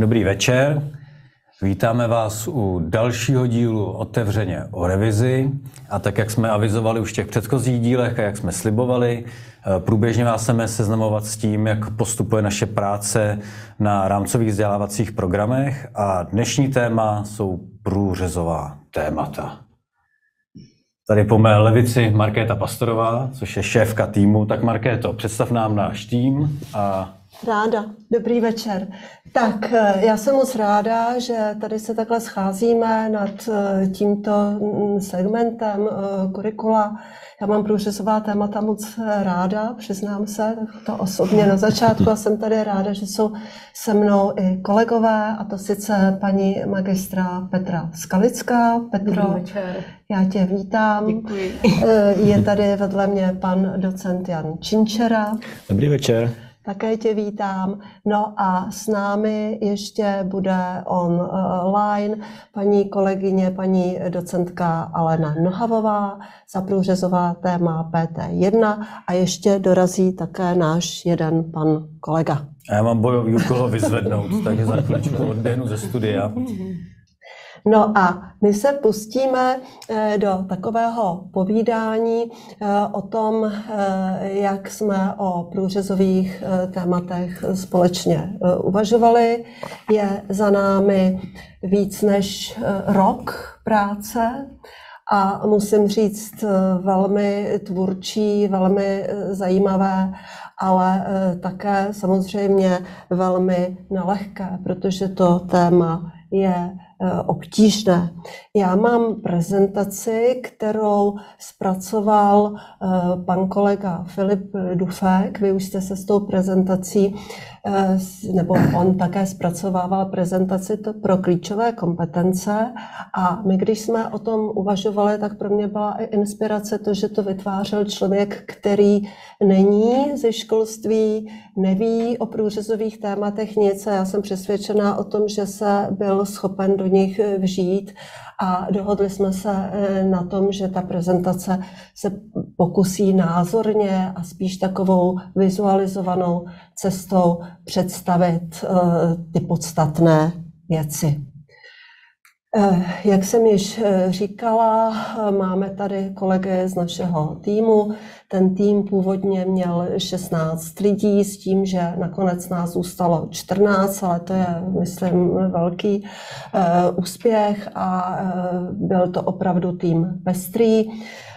Dobrý večer. Vítáme vás u dalšího dílu Otevřeně o revizi. A tak, jak jsme avizovali už v těch předchozích dílech a jak jsme slibovali, eh, průběžně vás chceme seznamovat s tím, jak postupuje naše práce na rámcových vzdělávacích programech. A dnešní téma jsou průřezová témata. Tady po mé levici Markéta Pastorová, což je šéfka týmu. Tak Markéto, představ nám náš tým a Ráda, dobrý večer. Tak eh, já jsem moc ráda, že tady se takhle scházíme nad eh, tímto mm, segmentem eh, kurikula. Já mám průřezová témata moc ráda, přiznám se, to osobně na začátku a jsem tady ráda, že jsou se mnou i kolegové, a to sice paní magistra Petra Skalická. Petro, Dobrý večer. já tě vítám. Děkuji. Je tady vedle mě pan docent Jan Činčera. Dobrý večer. Také tě vítám. No a s námi ještě bude online paní kolegyně, paní docentka Alena Nohavová za průřezová téma PT1 a ještě dorazí také náš jeden pan kolega. A já mám bojový úkol vyzvednout, takže za chvíličku odběhnu ze studia. No a my se pustíme eh, do takového povídání eh, o tom, eh, jak jsme o průřezových tématech společně uvažovali. Je za námi víc než rok práce a musím říct velmi tvůrčí, velmi zajímavé, ale také samozřejmě velmi nelehké, protože to téma je obtížné. Já mám prezentaci, kterou zpracoval eh, pan kolega Filip Dufek. Vy už jste se s tou prezentací, eh, nebo on také zpracovával prezentaci pro klíčové kompetence. A my, když jsme o tom uvažovali, tak pro mě byla i inspirace to, že to vytvářel člověk, který není ze školství, neví o průřezových tématech nic a já jsem přesvědčená o tom, že se byl schopen do nich vžít a dohodli jsme se eh, na tom, že ta prezentace se pokusí názorně a spíš takovou vizualizovanou cestou představit eh, ty podstatné věci. Eh, jak jsem již říkala, máme tady kolegy z našeho týmu. Ten tým původně měl 16 lidí s tím, že nakonec nás zůstalo 14, ale to je, myslím, velký úspěch a byl to opravdu tým pestrý.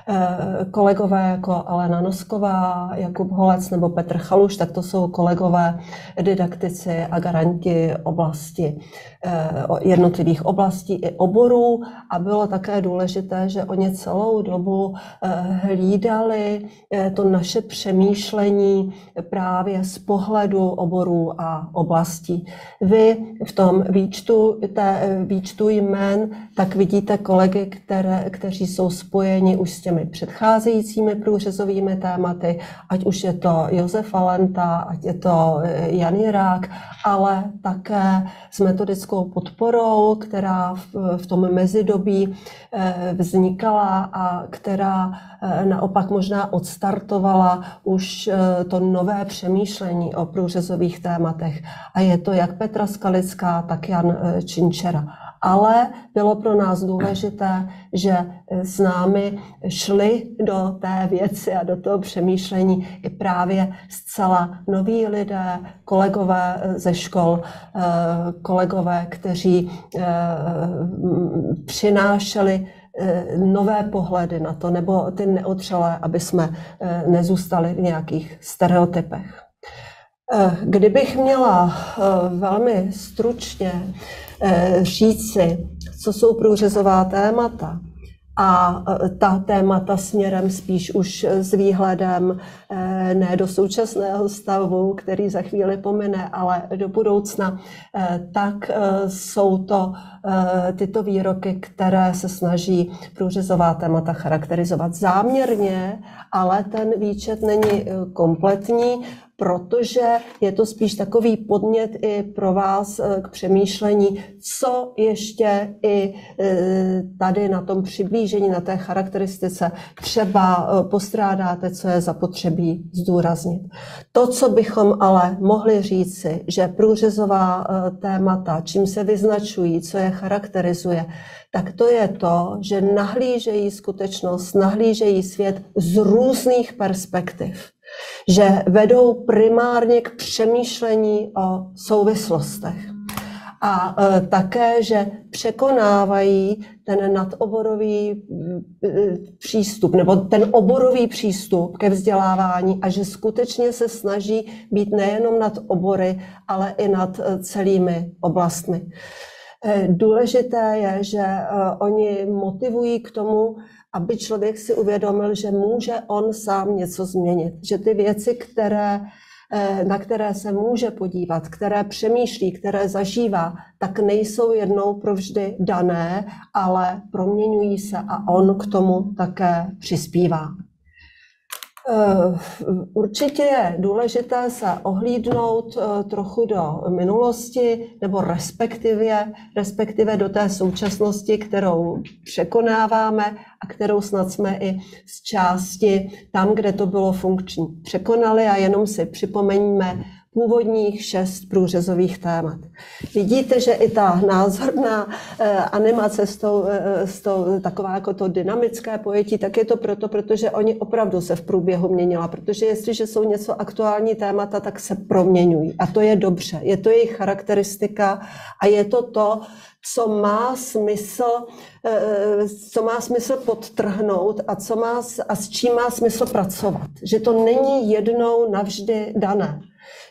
Eh, kolegové jako Alena Nosková, Jakub Holec nebo Petr Chaluš, tak to jsou kolegové didaktici a garanti oblasti eh, jednotlivých oblastí i oborů a bylo také důležité, že oni celou dobu eh, hlídali to naše přemýšlení právě z pohledu oborů a oblastí. Vy v tom výčtu, té výčtu jmén, tak vidíte kolegy, které, kteří jsou spojeni už s těmi těmi předcházejícími průřezovými tématy, ať už je to Josef Valenta, ať je to eh, Jan Jirák, ale také s metodickou podporou, která v, tom mezidobí eh, vznikala a která eh, naopak možná odstartovala už to nové přemýšlení o průřezových tématech. A je to jak Petra Skalická, tak Jan Činčera ale bylo pro nás důležité, že s námi šli do té věci a do toho přemýšlení i právě zcela noví lidé, kolegové ze škol, eh, kolegové, kteří eh, přinášeli eh, nové pohledy na to, nebo ty neotřelé, aby jsme nezůstali v nějakých stereotypech. Kdybych měla velmi stručně Eh, říci, co jsou průřezová témata, a eh, ta témata směrem spíš už s výhledem eh, ne do současného stavu, který za chvíli pomine, ale do budoucna, tak jsou to tyto výroky, které se snaží průřezová témata charakterizovat záměrně, ale ten výčet není kompletní, protože je to spíš takový podnět i pro vás eh, k přemýšlení, co ještě i eh, tady na tom přiblížení, na té charakteristice třeba eh, postrádáte, co je zapotřebí zdůraznit. To, co bychom ale mohli říci, že průřezová témata, čím se vyznačují, co je charakterizuje, tak to je to, že nahlížejí skutečnost, nahlížejí svět z různých perspektiv že vedou primárně k přemýšlení o souvislostech. A e, také, že překonávají ten nadoborový e, přístup, nebo ten oborový přístup ke vzdělávání a že skutečně se snaží být nejenom nad obory, ale i nad e, celými oblastmi. Důležité je, že oni motivují k tomu, aby člověk si uvědomil, že může on sám něco změnit. Že ty věci, které, eh, na které se může podívat, které přemýšlí, které zažívá, tak nejsou jednou provždy dané, ale proměňují se a on k tomu také přispívá. Eh, určitě je důležité se ohlídnout eh, trochu do minulosti, nebo respektive, respektive do té současnosti, kterou překonáváme a kterou snad jsme i z části tam, kde to bylo funkční, překonali a jenom si připomeňme původních šest průřezových témat. Vidíte, že i ta názorná eh, animace s tou, eh, s tou taková jako to dynamické pojetí, tak je to proto, protože oni opravdu se v průběhu měnila, protože jestliže jsou něco aktuální témata, tak se proměňují a to je dobře, je to jejich charakteristika a je to to, co má smysl, eh, co má smysl podtrhnout a, co má, a s čím má smysl pracovat. Že to není jednou navždy dané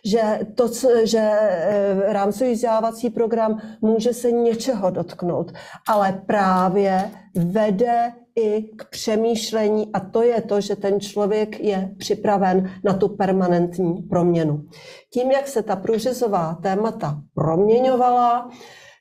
že, to, že eh, rámcový vzdělávací program může se něčeho dotknout, ale právě vede i k přemýšlení a to je to, že ten člověk je připraven na tu permanentní proměnu. Tím, jak se ta průřezová témata proměňovala,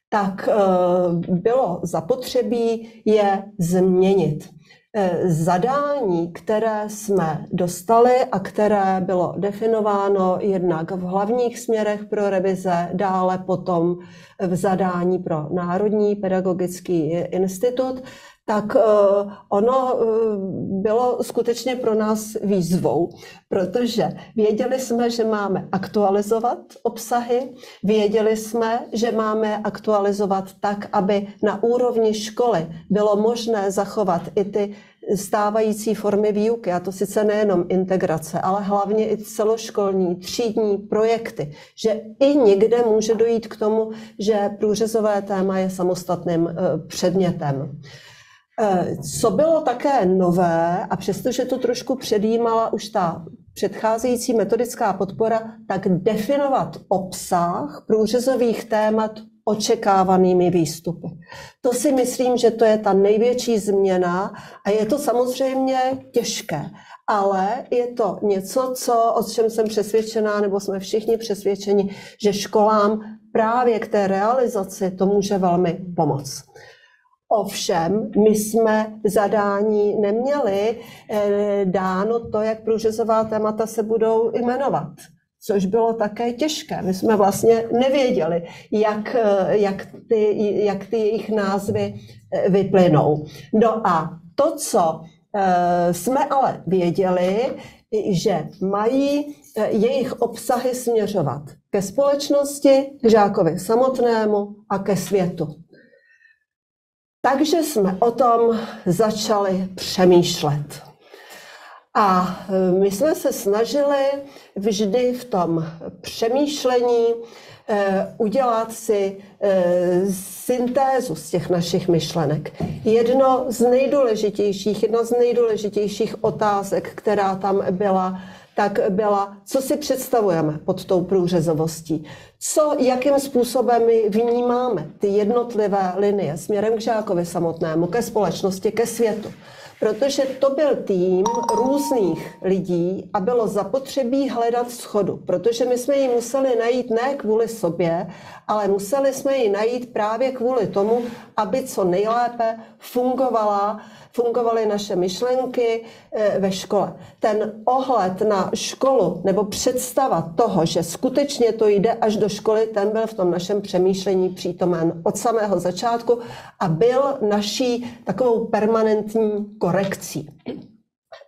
tak eh, bylo zapotřebí je změnit. Eh, zadání, které jsme dostali a které bylo definováno jednak v hlavních směrech pro revize, dále potom v zadání pro Národní pedagogický institut, tak eh, ono eh, bylo skutečně pro nás výzvou, protože věděli jsme, že máme aktualizovat obsahy, věděli jsme, že máme aktualizovat tak, aby na úrovni školy bylo možné zachovat i ty stávající formy výuky, a to sice nejenom integrace, ale hlavně i celoškolní, třídní projekty, že i někde může dojít k tomu, že průřezové téma je samostatným eh, předmětem. Eh, co bylo také nové, a přestože to trošku předjímala už ta předcházející metodická podpora, tak definovat obsah průřezových témat očekávanými výstupy. To si myslím, že to je ta největší změna a je to samozřejmě těžké, ale je to něco, co, o čem jsem přesvědčená, nebo jsme všichni přesvědčeni, že školám právě k té realizaci to může velmi pomoct. Ovšem, my jsme zadání neměli eh, dáno to, jak průřezová témata se budou jmenovat což bylo také těžké. My jsme vlastně nevěděli, jak, eh, jak, ty, jak ty jejich názvy eh, vyplynou. No a to, co jsme ale věděli, že mají jejich obsahy směřovat ke společnosti, k žákovi samotnému a ke světu. Takže jsme o tom začali přemýšlet. A e, my jsme se snažili vždy v tom přemýšlení e, udělat si e, syntézu z těch našich myšlenek. Jedno z nejdůležitějších, jedna z nejdůležitějších otázek, která tam byla, tak byla, co si představujeme pod tou průřezovostí. Co, jakým způsobem my vnímáme ty jednotlivé linie směrem k žákovi samotnému, ke společnosti, ke světu. protože to byl tým různých lidí a bylo zapotřebí hledat schodu, protože my jsme ji museli najít ne kvůli sobě, ale museli jsme ji najít právě kvůli tomu, aby co nejlépe fungovala fungovaly naše myšlenky eh, ve škole. Ten ohled na školu nebo představa toho, že skutečně to jde až do školy, ten byl v tom našem přemýšlení přítomen od samého začátku a byl naší takovou permanentní korekcí.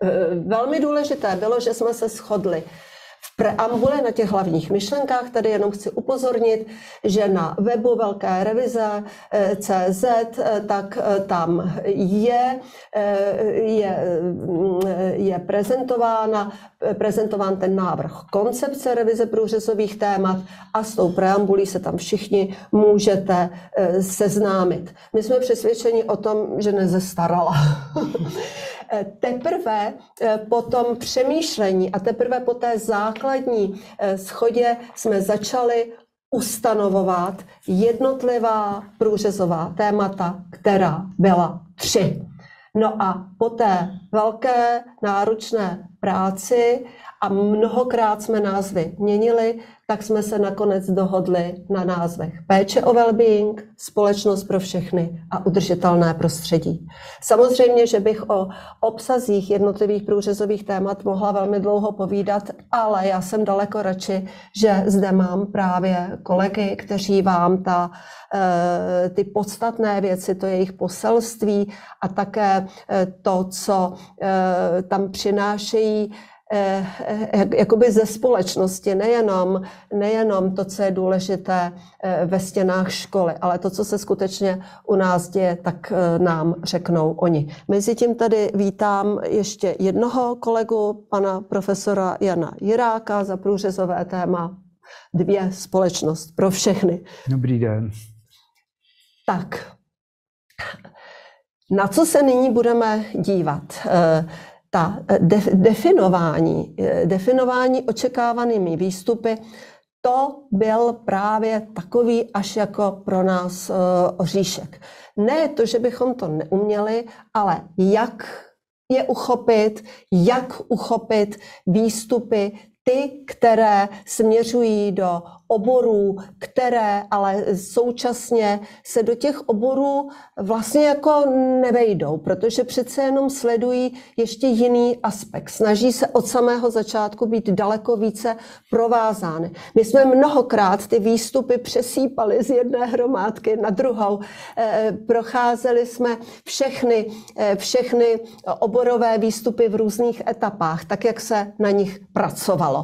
Eh, velmi důležité bylo, že jsme se shodli preambule, na těch hlavních myšlenkách. Tady jenom chci upozornit, že na webu Velké revize eh, CZ, eh, tak eh, tam je, je, mm, je prezentována, prezentován ten návrh koncepce revize průřezových témat a s tou preambulí se tam všichni můžete seznámit. My jsme přesvědčeni o tom, že nezestarala. teprve eh, po tom přemýšlení a teprve po té základní eh, schodě jsme začali ustanovovat jednotlivá průřezová témata, která byla tři. No a po té velké náročné práci a mnohokrát jsme názvy měnili, tak jsme se nakonec dohodli na názvech péče o well-being, společnost pro všechny a udržitelné prostředí. Samozřejmě, že bych o obsazích jednotlivých průřezových témat mohla velmi dlouho povídat, ale já jsem daleko radši, že zde mám právě kolegy, kteří vám ta, eh, ty podstatné věci, to jejich poselství a také eh, to, co eh, tam přinášejí, jakoby ze společnosti, nejenom, nejenom to, co je důležité eh, ve stěnách školy, ale to, co se skutečně u nás děje, tak nám řeknou oni. Mezitím tady vítám ještě jednoho kolegu, pana profesora Jana Jiráka za průřezové téma dvě společnost pro všechny. Dobrý den. Tak, na co se nyní budeme dívat? Ta eh, definování, eh, definování očekávanými výstupy, to byl právě takový až jako pro nás eh, oříšek. Ne to, že bychom to neuměli, ale jak je uchopit, jak uchopit výstupy, ty, které směřují do oborů, které ale současně se do těch oborů vlastně jako nevejdou, protože přece jenom sledují ještě jiný aspekt. Snaží se od samého začátku být daleko více provázány. My jsme mnohokrát ty výstupy přesýpali z jedné hromádky na druhou. Eh, procházeli jsme všechny, eh, všechny oborové výstupy v různých etapách, tak jak se na nich pracovalo.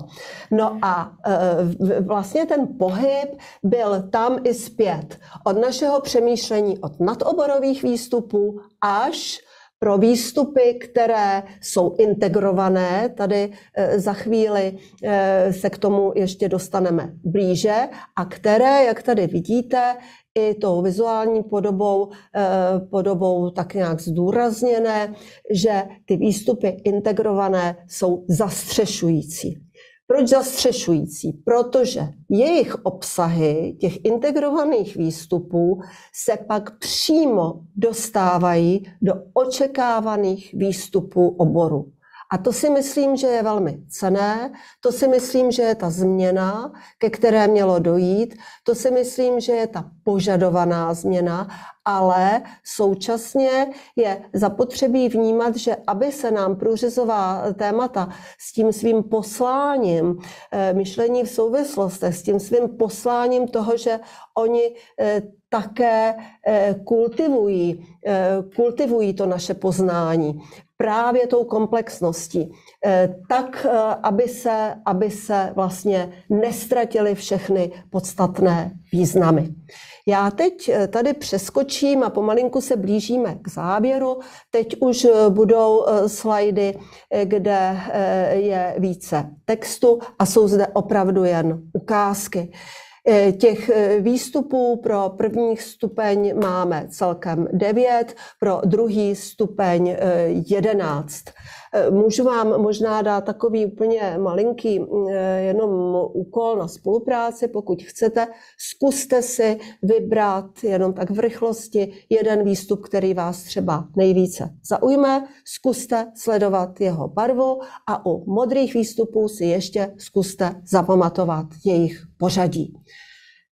No a eh, vlastně ten ten pohyb byl tam i zpět. Od našeho přemýšlení od nadoborových výstupů až pro výstupy, které jsou integrované. Tady eh, za chvíli eh, se k tomu ještě dostaneme blíže a které, jak tady vidíte, i tou vizuální podobou, eh, podobou tak nějak zdůrazněné, že ty výstupy integrované jsou zastřešující. Proč zastřešující? Protože jejich obsahy těch integrovaných výstupů se pak přímo dostávají do očekávaných výstupů oboru. A to si myslím, že je velmi cené, to si myslím, že je ta změna, ke které mělo dojít, to si myslím, že je ta požadovaná změna, ale současně je zapotřebí vnímat, že aby se nám průřezová témata s tím svým posláním, eh, myšlení v souvislostech, s tím svým posláním toho, že oni eh, také eh, kultivují, kultivují to naše poznání právě tou komplexností, eh, tak, eh, aby se, aby se vlastně nestratily všechny podstatné významy. Já teď eh, tady přeskočím a pomalinku se blížíme k závěru. Teď už budou slajdy, kde je více textu a jsou zde opravdu jen ukázky. Eh, těch eh, výstupů pro první stupeň máme celkem 9, pro druhý stupeň 11. můžu vám možná dát takový úplně malinký jenom úkol na spolupráci, pokud chcete, zkuste si vybrat jenom tak v rychlosti jeden výstup, který vás třeba nejvíce zaujme, zkuste sledovat jeho barvu a u modrých výstupů si ještě zkuste zapamatovat jejich pořadí.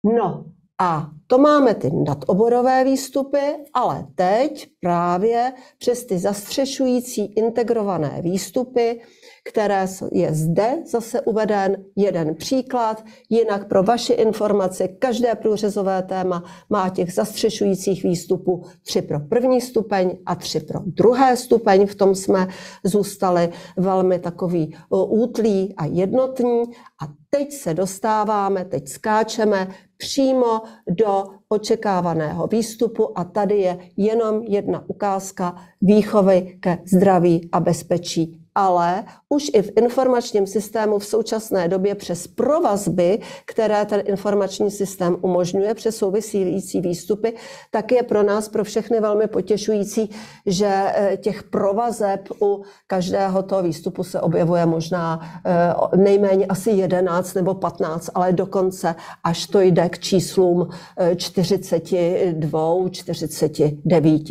No a to máme ty nadoborové výstupy, ale teď právě přes ty zastřešující integrované výstupy které je zde zase uveden jeden příklad. Jinak pro vaši informaci, každé průřezové téma má těch zastřešujících výstupů tři pro první stupeň a tři pro druhé stupeň. V tom jsme zůstali velmi takový útlí a jednotní. A teď se dostáváme, teď skáčeme přímo do očekávaného výstupu a tady je jenom jedna ukázka výchovy ke zdraví a bezpečí ale už i v informačním systému v současné době přes provazby, které ten informační systém umožňuje přes související výstupy, tak je pro nás, pro všechny velmi potěšující, že eh, těch provazeb u každého toho výstupu se objevuje možná eh, nejméně asi 11 nebo 15, ale dokonce až to jde k číslům 42, eh, 49.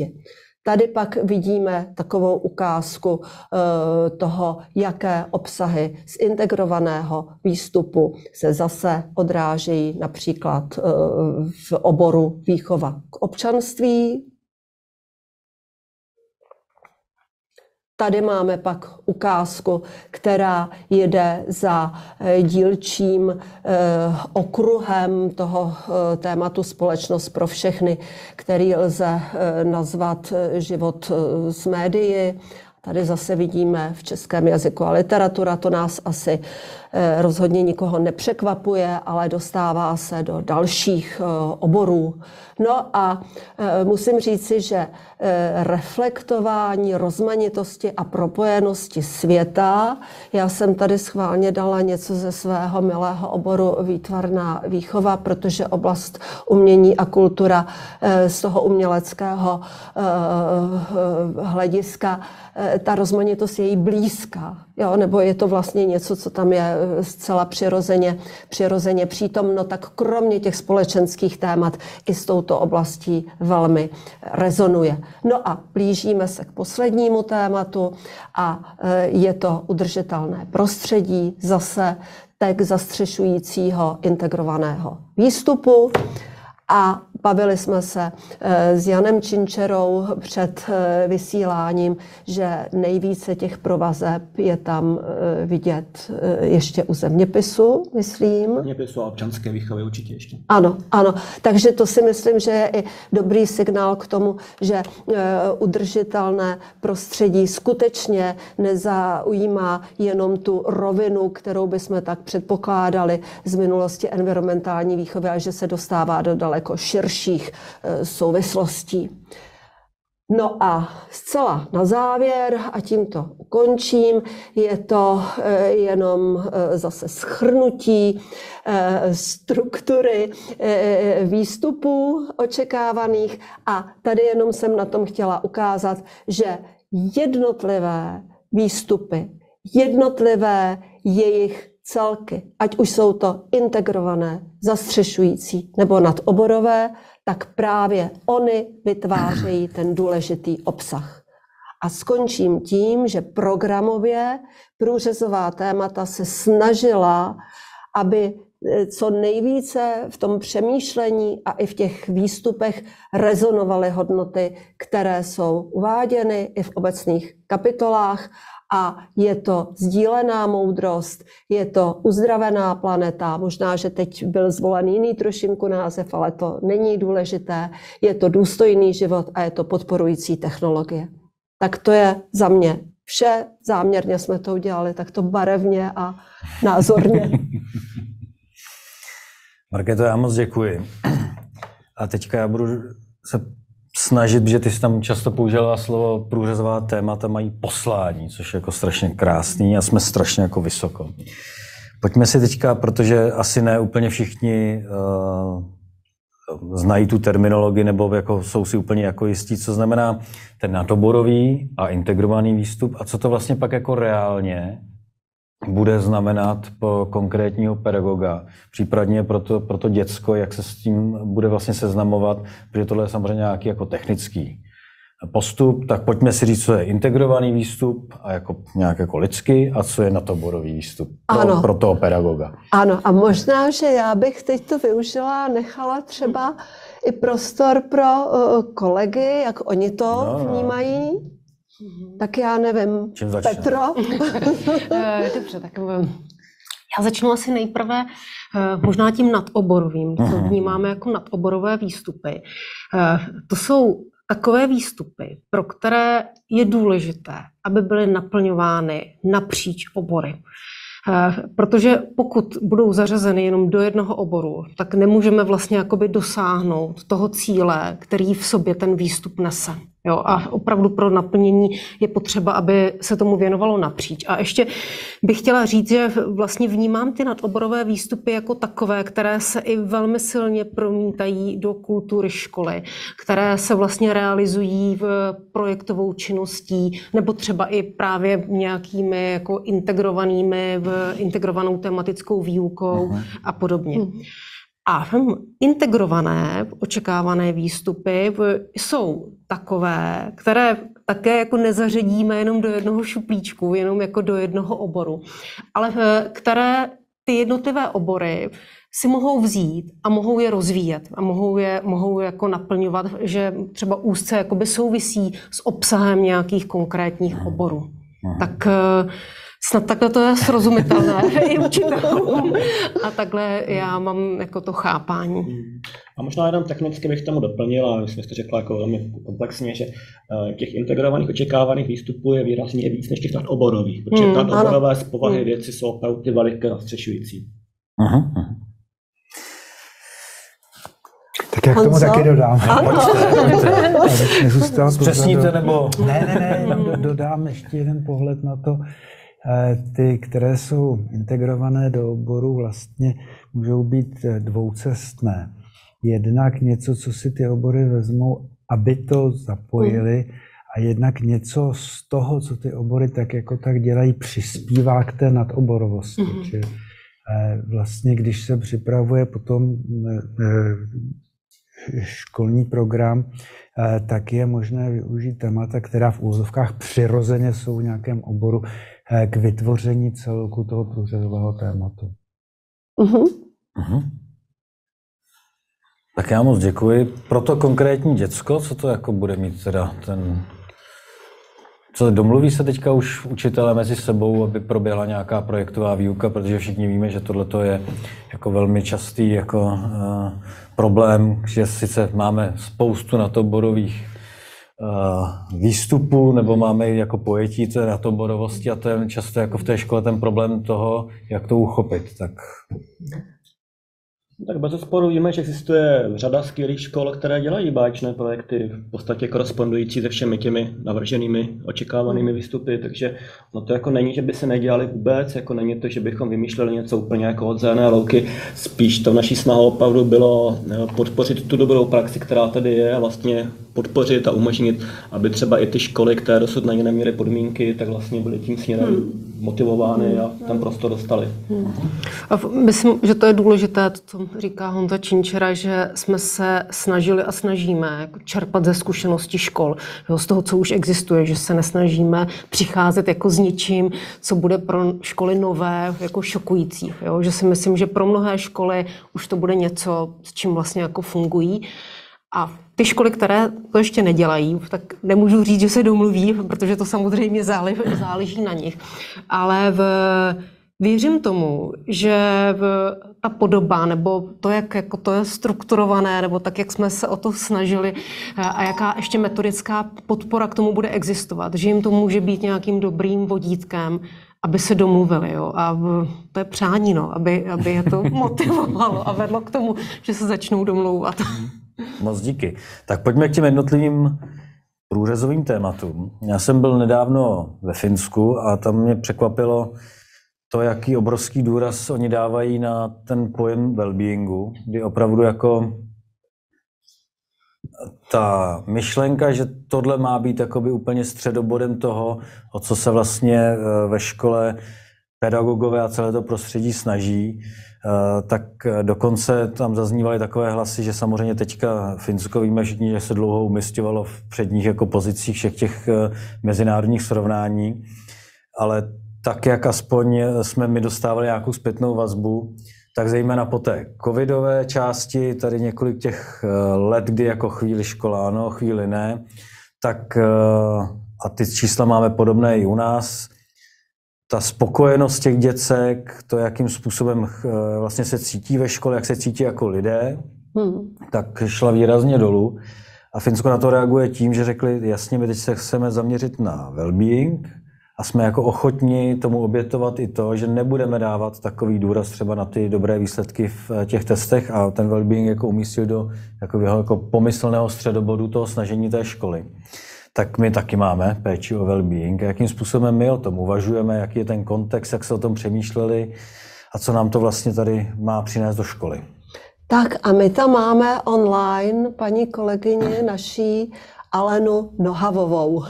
Tady pak vidíme takovou ukázku eh, toho, jaké obsahy z integrovaného výstupu se zase odrážejí například eh, v oboru výchova k občanství, Tady máme pak ukázku, která jde za eh, dílčím eh, okruhem toho eh, tématu Společnost pro všechny, který lze nazvat život s médii. Tady zase vidíme v českém jazyku a literatura, to nás asi rozhodně nikoho nepřekvapuje, ale dostává se do dalších oborů. No a musím říci, že Eh, reflektování rozmanitosti a propojenosti světa. Já jsem tady schválně dala něco ze svého milého oboru výtvarná výchova, protože oblast umění a kultura eh, z toho uměleckého eh, hlediska, ta rozmanitost je jí blízká. Jo? Nebo je to vlastně něco, co tam je zcela přirozeně, přirozeně přítomno, tak kromě těch společenských témat i s touto oblastí velmi rezonuje. No a blížíme se k poslednímu tématu a e, je to udržitelné prostředí, zase tek zastřešujícího integrovaného výstupu. A bavili jsme se eh, s Janem Činčerou před eh, vysíláním, že nejvíce těch provazeb je tam eh, vidět ještě u zeměpisu, myslím. Zeměpisu a občanské výchovy určitě ještě. Ano, ano. Takže to si myslím, že je i dobrý signál k tomu, že udržitelné prostředí skutečně nezaujímá jenom tu rovinu, kterou bychom tak předpokládali z minulosti environmentální výchovy, ale že se dostává do daleko daleko širších eh, souvislostí. No a zcela na závěr, a tím to ukončím, je to eh, jenom eh, zase schrnutí struktury výstupů očekávaných. A tady jenom jsem na tom chtěla ukázat, že jednotlivé výstupy, jednotlivé jejich celky, ať už jsou to integrované, zastřešující nebo nadoborové, tak právě oni vytvářejí ten důležitý obsah. A skončím tím, že programově průřezová témata se snažila, aby eh, co nejvíce v tom přemýšlení a i v těch výstupech rezonovaly hodnoty, které jsou uváděny i v obecných kapitolách a je to sdílená moudrost, je to uzdravená planeta. Možná, že teď byl zvolen jiný trošinku název, ale to není důležité. Je to důstojný život a je to podporující technologie. Tak to je za mě vše. Záměrně jsme to udělali takto barevně a názorně. Marketo, já moc děkuji. A teďka já budu se snažit, že ty jsi tam často použila slovo průřezová témata mají poslání, což je jako strašně krásný a jsme strašně jako vysoko. Pojďme si teďka, protože asi ne úplně všichni uh, znají tu terminologii nebo jako jsou si úplně jako jistí, co znamená ten nadoborový a integrovaný výstup a co to vlastně pak jako reálně bude znamenat pro konkrétního pedagoga, případně pro to, pro to děcko, jak se s tím bude vlastně seznamovat, protože tohle je samozřejmě nějaký jako technický postup, tak pojďme si říct, co je integrovaný výstup a jako nějak jako lidský a co je natoborový výstup pro, ano. pro toho pedagoga. Ano a možná, že já bych teď to využila a nechala třeba i prostor pro uh, kolegy, jak oni to no, no. Vnímají. Tak já nevím, Čím Petro? Eh, dobře, tak eh, já začnu asi nejprve možná tím nadoborovým, co mhm. vnímáme jako nadoborové výstupy. To jsou takové výstupy, pro které je důležité, aby byly naplňovány napříč obory. Eh, protože pokud budou zařazeny jenom do jednoho oboru, tak nemůžeme vlastně jakoby dosáhnout toho cíle, který v sobě ten výstup nese. Jo, a opravdu pro naplnění je potřeba, aby se tomu věnovalo napříč. A ještě bych chtěla říct, že vlastně vnímám ty nadoborové výstupy jako takové, které se i velmi silně promítají do kultury školy, které se vlastně realizují v projektovou činností nebo třeba i právě nějakými jako integrovanými, v integrovanou tematickou výukou uh-huh. a podobně. Uh-huh. A integrované očekávané výstupy jsou takové, které také jako nezařadíme jenom do jednoho šuplíčku, jenom jako do jednoho oboru, ale které ty jednotlivé obory si mohou vzít a mohou je rozvíjet a mohou je mohou jako naplňovat, že třeba úzce jakoby souvisí s obsahem nějakých konkrétních oborů. Aha. Tak eh, Snad takhle to je srozumitelné i učitelům. A takhle já mám jako to chápání. A možná jenom technicky bych tomu doplnil, a myslím, že jste řekla jako velmi komplexně, že eh, těch integrovaných očekávaných výstupů je výrazně víc než těch nadoborových, protože hmm, nadoborové z povahy hmm. věci jsou opravdu ty veliké zastřešující. Aha, aha. Tak já k tomu taky dodám. Zpřesníte nebo? Ne, ne, ne, jenom dodám ještě jeden pohled na to, ty, které jsou integrované do oboru, vlastně můžou být eh, dvoucestné. Jednak něco, co si ty obory vezmou, aby to zapojili, a jednak něco z toho, co ty obory tak jako tak dělají, přispívá k té nadoborovosti. Mm-hmm. Že eh, vlastně, když se připravuje potom školní program, tak je možné využít témata, která v úzovkách přirozeně jsou v nějakém oboru, Eh, k vytvoření celku toho průřezového tématu. Uh-huh. Uh-huh. Tak já moc děkuji. Pro to konkrétní děcko, co to jako bude mít teda ten... Co domluví se teďka už učitelé mezi sebou, aby proběhla nějaká projektová výuka, protože všichni víme, že tohle je jako velmi častý jako, uh, problém, že sice máme spoustu natoborových Eh, výstupu, nebo máme jako pojetí té ratoborovosti a to je často jako v té škole ten problém toho, jak to uchopit. Tak tak bez sporu víme, že existuje řada skvělých škol, které dělají báječné projekty, v podstatě korespondující se všemi těmi navrženými, očekávanými výstupy, takže no to jako není, že by se nedělali vůbec, jako není to, že bychom vymýšleli něco úplně jako od zelené louky, spíš to naší snahou opravdu bylo eh, podpořit tu dobrou praxi, která tady je, a vlastně podpořit a umožnit, aby třeba i ty školy, které dosud na ně neměly podmínky, tak vlastně byly tím směrem hmm motivovány a ten prostor dostali. Hmm. A myslím, že to je důležité, to, co říká Honza Činčera, že jsme se snažili a snažíme jako čerpat ze zkušeností škol, jo, z toho, co už existuje, že se nesnažíme přicházet jako s něčím, co bude pro školy nové, jako šokující. Jo, že si myslím, že pro mnohé školy už to bude něco, s čím vlastně jako fungují. A ty školy, které to ještě nedělají, tak nemůžu říct, že se domluví, protože to samozřejmě záleží, záleží na nich. Ale v, věřím tomu, že v, ta podoba, nebo to, jak jako to je strukturované, nebo tak, jak jsme se o to snažili a jaká ještě metodická podpora k tomu bude existovat, že jim to může být nějakým dobrým vodítkem, aby se domluvili. Jo? A to je přání, no, aby, aby je to motivovalo a vedlo k tomu, že se začnou domlouvat. Moc díky. Tak pojďme k těm jednotlivým průřezovým tématům. Já jsem byl nedávno ve Finsku a tam mě překvapilo to, jaký obrovský důraz oni dávají na ten pojem well-beingu, kdy opravdu jako ta myšlenka, že tohle má být jakoby úplně středobodem toho, o co se vlastně eh, ve škole pedagogové a celé to prostředí snaží, tak dokonce tam zaznívaly takové hlasy, že samozřejmě teďka Finsko víme všichni, že se dlouho umistovalo v předních jako pozicích všech těch mezinárodních srovnání, ale tak, jak aspoň jsme mi dostávali nějakou zpětnou vazbu, tak zejména po té covidové části, tady několik těch eh, let, kdy jako chvíli škola ano, chvíli ne, tak eh, a ty čísla máme podobné i u nás, ta spokojenost těch děcek, to, jakým způsobem eh, vlastně se cítí ve škole, jak se cítí jako lidé, hmm. tak šla výrazně dolů. A Finsko na to reaguje tím, že řekli, jasně, my teď se chceme zaměřit na well-being, a jsme jako ochotni tomu obětovat i to, že nebudeme dávat takový důraz třeba na ty dobré výsledky v eh, těch testech a ten well-being jako umístil do takového jako pomyslného středobodu toho snažení té školy. Tak my taky máme péči o well-being. Jakým způsobem my o tom uvažujeme, jaký je ten kontext, jak se o tom přemýšleli a co nám to vlastně tady má přinést do školy. Tak a my tam máme online paní kolegyně naší Alenu Nohavovou.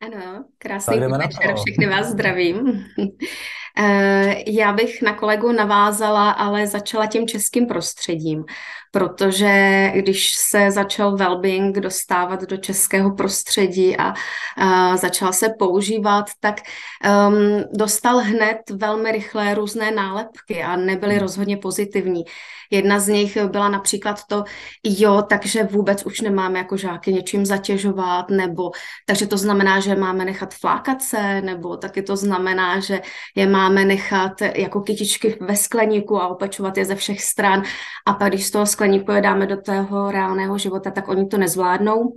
Ano, krásný večer, všechny vás zdravím. Eh, já bych na kolegu navázala, ale začala tím českým prostředím, protože když se začal Wellbeing dostávat do českého prostředí a, a začal se používat, tak um, dostal hned velmi rychlé různé nálepky a nebyly hmm. rozhodně pozitivní. Jedna z nich byla například to, jo, takže vůbec už nemáme jako žáky něčím zatěžovat, nebo takže to znamená, že máme nechat flákat se, nebo taky to znamená, že je máme nechat jako kytičky ve skleníku a opečovat je ze všech stran a pak když z toho skleníku je dáme do toho reálného života, tak oni to nezvládnou.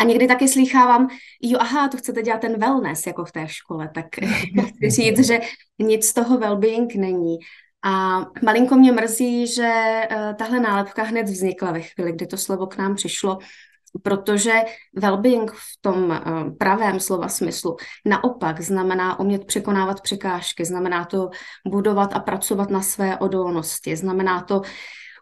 A někdy taky slýchávám, jo, aha, to chcete dělat ten wellness jako v té škole, tak chci říct, že nic z toho well-being není. A malinko mě mrzí, že uh, tahle nálepka hned vznikla ve chvíli, kdy to slovo k nám přišlo, protože well-being v tom uh, pravém slova smyslu naopak znamená umět překonávat překážky, znamená to budovat a pracovat na své odolnosti, znamená to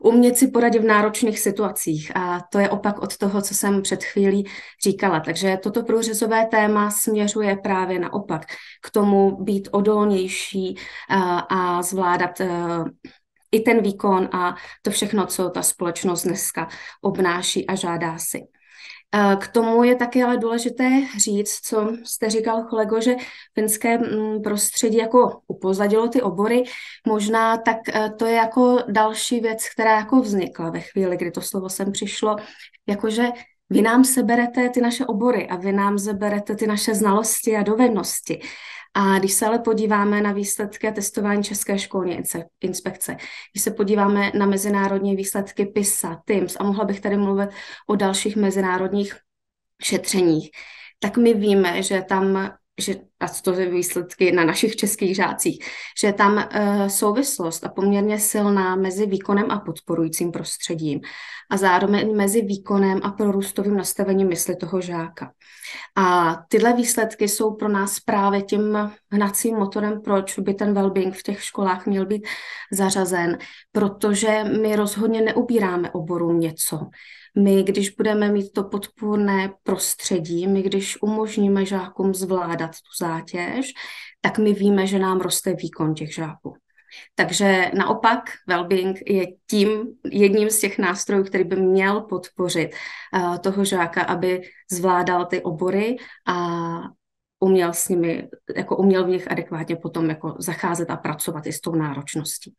umět si poradit v náročných situacích. A to je opak od toho, co jsem před chvílí říkala. Takže toto průřezové téma směřuje právě naopak k tomu být odolnější a, a zvládat i ten výkon a to všechno, co ta společnost dneska obnáší a žádá si. K tomu je taky ale důležité říct, co jste říkal, kolego, že finské mm, prostředí jako upozadilo ty obory. Možná tak e, to je jako další věc, která jako vznikla ve chvíli, kdy to slovo sem přišlo, jakože vy nám seberete ty naše obory a vy nám seberete ty naše znalosti a dovednosti. A když se ale podíváme na výsledky a testování České školní inspekce, když se podíváme na mezinárodní výsledky PISA, TIMS a mohla bych tady mluvit o dalších mezinárodních šetřeních, tak my víme, že tam že, a to je výsledky na našich českých žácích, že je tam uh, souvislost a poměrně silná mezi výkonem a podporujícím prostředím a zároveň mezi výkonem a prorůstovým nastavením mysli toho žáka. A tyhle výsledky jsou pro nás právě tím hnacím motorem, proč by ten well-being v těch školách měl být zařazen, protože my rozhodně neubíráme oborům něco. My, když budeme mít to podpůrné prostředí, my, když umožníme žákům zvládat tu zátěž, tak my víme, že nám roste výkon těch žáků. Takže naopak wellbeing je tím jedním z těch nástrojů, který by měl podpořit uh, toho žáka, aby zvládal ty obory a uměl s nimi, jako uměl v nich adekvátně potom jako zacházet a pracovat i s tou náročností.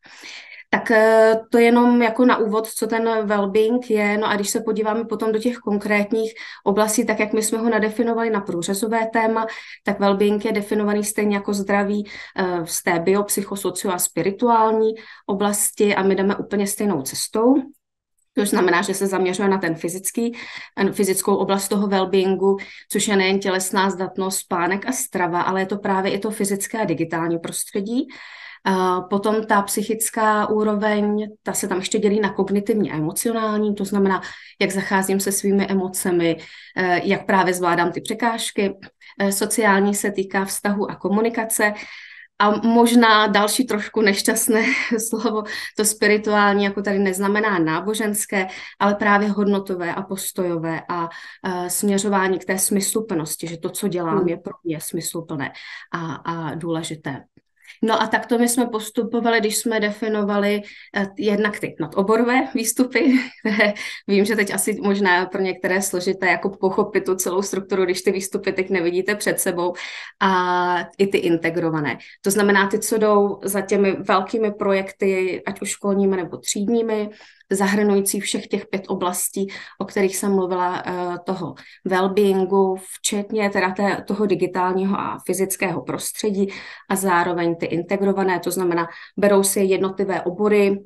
Tak eh, to je jenom jako na úvod, co ten well-being je. No a když se podíváme potom do těch konkrétních oblastí, tak jak my jsme ho nadefinovali na průřezové téma, tak well-being je definovaný stejně jako zdraví eh, z té bio, psychosocio a spirituální oblasti a my jdeme úplně stejnou cestou. To znamená, že se zaměřuje na ten fyzický, fyzickou oblast toho well-beingu, což je nejen tělesná zdatnost, spánek a strava, ale je to právě i to fyzické a digitální prostředí. Potom ta psychická úroveň, ta se tam ještě dělí na kognitivní a emocionální, to znamená, jak zacházím se svými emocemi, eh, jak právě zvládám ty překážky. Eh, sociální se týká vztahu a komunikace A možná další trošku nešťastné slovo, to spirituální, jako tady neznamená náboženské, ale právě hodnotové a postojové a uh, směřování k té smysluplnosti, že to, co dělám, hmm. je pro mě smysluplné a, a důležité. No a takto my jsme postupovali, když jsme definovali uh, jednak ty nadoborové výstupy, které vím, že teď asi možná pro některé složité jako pochopit tu celou strukturu, když ty výstupy teď nevidíte před sebou, a i ty integrované. To znamená ty, co jdou za těmi velkými projekty, ať už školními nebo třídními, zahrnující všech těch pět oblastí, o kterých jsem mluvila, eh, toho well-beingu, včetně teda té, toho digitálního a fyzického prostředí a zároveň ty integrované, to znamená, berou si jednotlivé obory,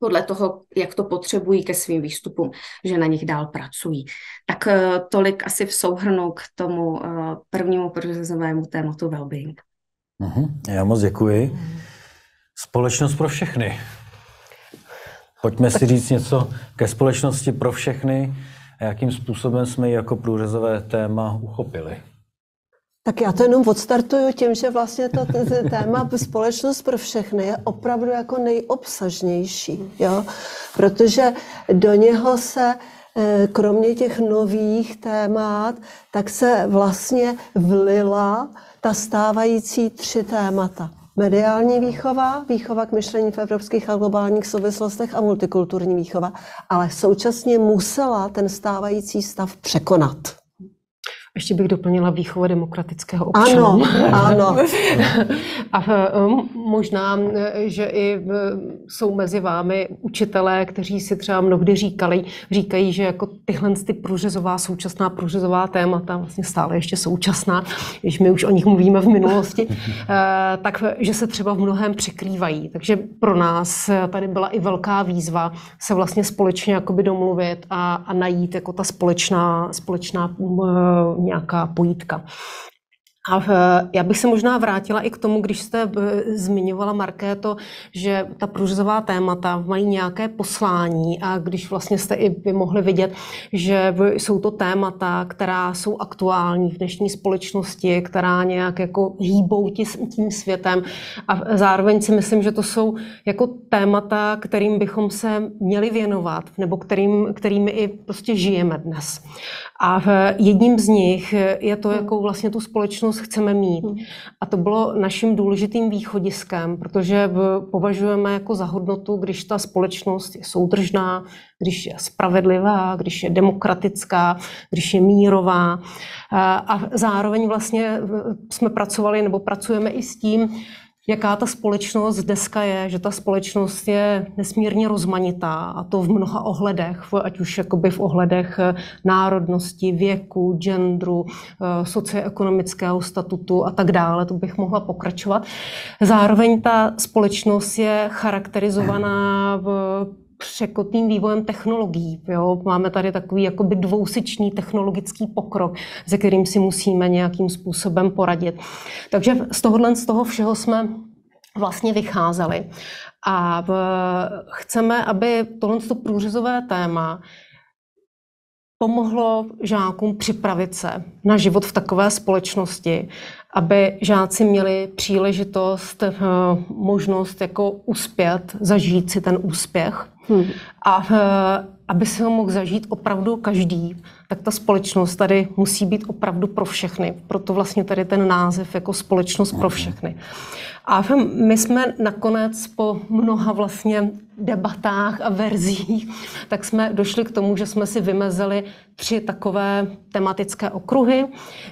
podle toho, jak to potřebují ke svým výstupům, že na nich dál pracují. Tak eh, tolik asi v souhrnu k tomu eh, prvnímu průřezovému tématu well-being. Mhm, já moc děkuji. Společnost pro všechny. Pojďme si říct něco ke společnosti pro všechny a jakým způsobem jsme ji jako průřezové téma uchopili. Tak já to jenom odstartuju tím, že vlastně to téma společnost pro všechny je opravdu jako nejobsažnější, jo? protože do něho se eh, kromě těch nových témat, tak se vlastně vlila ta stávající tři témata mediální výchova, výchova k myšlení v evropských a globálních souvislostech a multikulturní výchova, ale současně musela ten stávající stav překonat. Ještě bych doplnila výchova demokratického občana. Ano, ano. A eh, možná, eh, že i eh, jsou mezi vámi učitelé, kteří si třeba mnohdy říkali, říkají, že jako tyhle ty průřezová, současná průřezová témata, vlastně stále ještě současná, když my už o nich mluvíme v minulosti, tak že se třeba v mnohem překrývají. Takže pro nás tady byla i velká výzva se vlastně společně jakoby domluvit a, a najít jako ta společná, společná nějaká pojítka. A eh, já bych se možná vrátila i k tomu, když jste eh, zmiňovala, Markéto, že ta průřezová témata mají nějaké poslání a když vlastně jste i vy mohli vidět, že jsou to témata, která jsou aktuální v dnešní společnosti, která nějak jako hýbou tím světem a zároveň si myslím, že to jsou jako témata, kterým bychom se měli věnovat nebo kterým, kterými i prostě žijeme dnes. A jedním z nich je to, jakou vlastně tu společnost chceme mít. Hmm. A to bylo naším důležitým východiskem, protože považujeme jako za hodnotu, když ta společnost je soudržná, když je spravedlivá, když je demokratická, když je mírová. A zároveň vlastně jsme pracovali nebo pracujeme i s tím, jaká ta společnost dneska je, že ta společnost je nesmírně rozmanitá a to v mnoha ohledech, ať už jakoby v ohledech eh, národnosti, věku, genderu, eh, socioekonomického statutu a tak dále, to bych mohla pokračovat. Zároveň ta společnost je charakterizovaná v překotným vývojem technologií. Jo? Máme tady takový jakoby dvousičný technologický pokrok, se kterým si musíme nějakým způsobem poradit. Takže z tohohle, z toho všeho jsme vlastně vycházeli. A v, chceme, aby tohle průřezové téma pomohlo žákům připravit se na život v takové společnosti, aby žáci měli příležitost, eh, možnost jako uspět, zažít si ten úspěch. Hmm. A eh, aby si ho mohl zažít opravdu každý, tak ta společnost tady musí být opravdu pro všechny. Proto vlastně tady ten název jako společnost pro všechny. A my jsme nakonec po mnoha vlastně debatách a verzích, tak jsme došli k tomu, že jsme si vymezili tři takové tematické okruhy,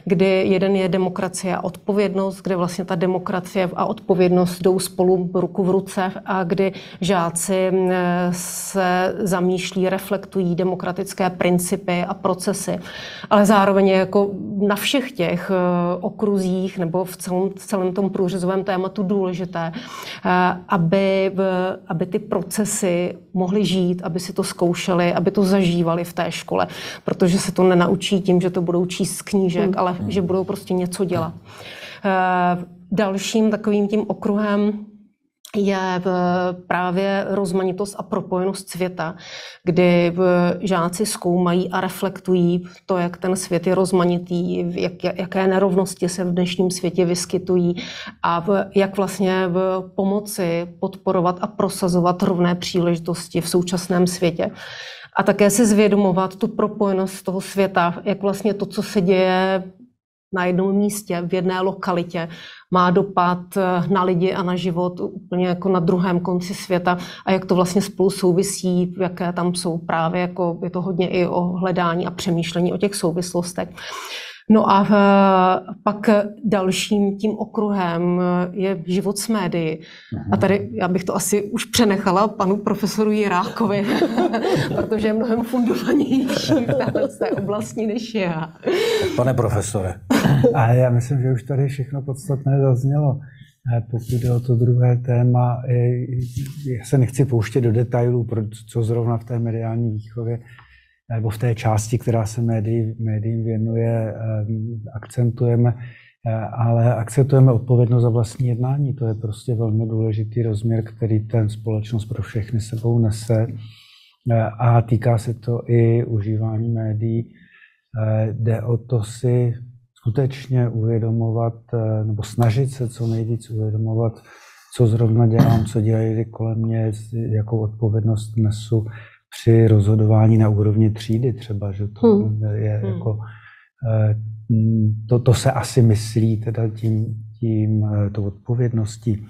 kdy jeden je demokracie a odpovědnost, kde vlastně ta demokracie a odpovědnost jdou spolu ruku v ruce a kdy žáci eh, zamýšlí, reflektují demokratické principy a procesy. Ale zároveň je jako na všech těch eh, okruzích nebo v celém, v celém tom průřezovém tématu důležité, eh, aby, aby ty procesy mohli žít, aby si to zkoušeli, aby to zažívali v té škole protože se to nenaučí tím, že to budou číst z knížek, hmm. ale že budou prostě něco dělat. Eh, dalším takovým tím okruhem je právě rozmanitost a propojenost světa, kdy žáci zkoumají a reflektují to, jak ten svět je rozmanitý, jak, jaké nerovnosti se v dnešním světě vyskytují a jak vlastně pomoci podporovat a prosazovat rovné příležitosti v současném světě. A také si zvědomovat tu propojenost toho světa, jak vlastně to, co se děje na jednom místě, v jedné lokalitě, má dopad eh, na lidi a na život úplně jako na druhém konci světa a jak to vlastně spolu souvisí, jaké tam jsou právě, jako je to hodně i o hledání a přemýšlení o těch souvislostech. No a eh, pak dalším tím okruhem eh, je život s médií. A tady já bych to asi už přenechala panu profesoru Jirákovi, protože je mnohem fundovanější v té oblasti než já. Pane profesore. A já myslím, že už tady všechno podstatné zaznělo. Eh, pokud jde o to druhé téma, já se nechci pouštět do detailů, co zrovna v té mediální výchově nebo v té části, která se médií, médiím věnuje, akcentujeme, eh, ale akcentujeme odpovědnost za vlastní jednání. To je prostě velmi důležitý rozměr, který ten společnost pro všechny sebou nese eh, a týká se to i užívání médií. Eh, jde o to si skutečně uvědomovat, nebo snažit se co nejvíc uvědomovat, co zrovna dělám, co dělají kolem mě, jakou odpovědnost nesu při rozhodování na úrovni třídy třeba, že to hmm. je hmm. jako, eh, to, to se asi myslí teda tím, tím eh, tou odpovědností.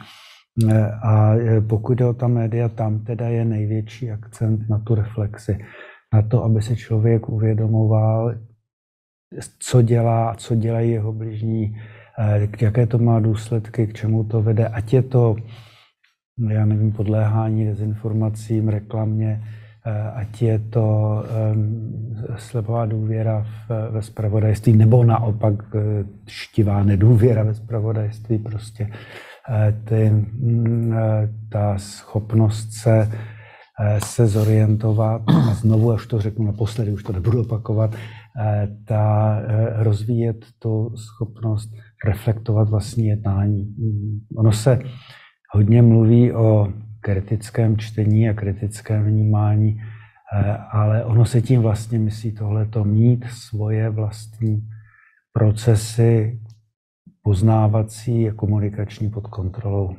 Eh, a pokud jde o ta média, tam teda je největší akcent na tu reflexi, na to, aby se člověk uvědomoval, co dělá, co dělají jeho bližní, jaké to má důsledky, k čemu to vede, ať je to, já nevím, podléhání dezinformacím, reklamě, ať je to slepá důvěra ve spravodajství, nebo naopak eh, štivá nedůvěra ve spravodajství. Prostě eh, ty, mm, ta schopnost se, se zorientovat, a znovu, až to řeknu naposledy, už to nebudu opakovat, ta rozvíjet tu schopnost reflektovat vlastní jednání. Mm, ono se hodně mluví o kritickém čtení a kritickém vnímání, eh, ale ono se tím vlastně myslí tohleto mít svoje vlastní procesy poznávací a komunikační pod kontrolou.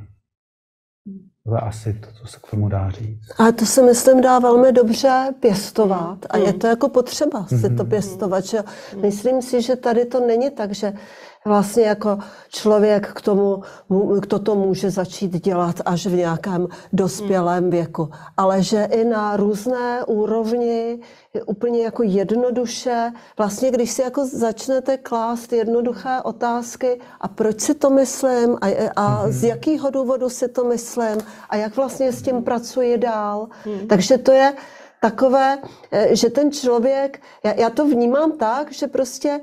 To je asi to, co se k tomu dá říct. A to si myslím dá velmi dobře pěstovat a je to jako potřeba si to mhm. pěstovat. Že? Myslím si, že tady to není tak, že vlastně jako člověk k tomu, kdo to může začít dělat až v nějakém dospělém věku. Ale že i na různé úrovni, úplně jako jednoduše, vlastně když si jako začnete klást jednoduché otázky a proč si to myslím a, a z mhm. jakého důvodu si to myslím a jak vlastně s tím pracuji dál. Hmm. Takže to je takové, eh, že ten člověk, já, já to vnímám tak, že prostě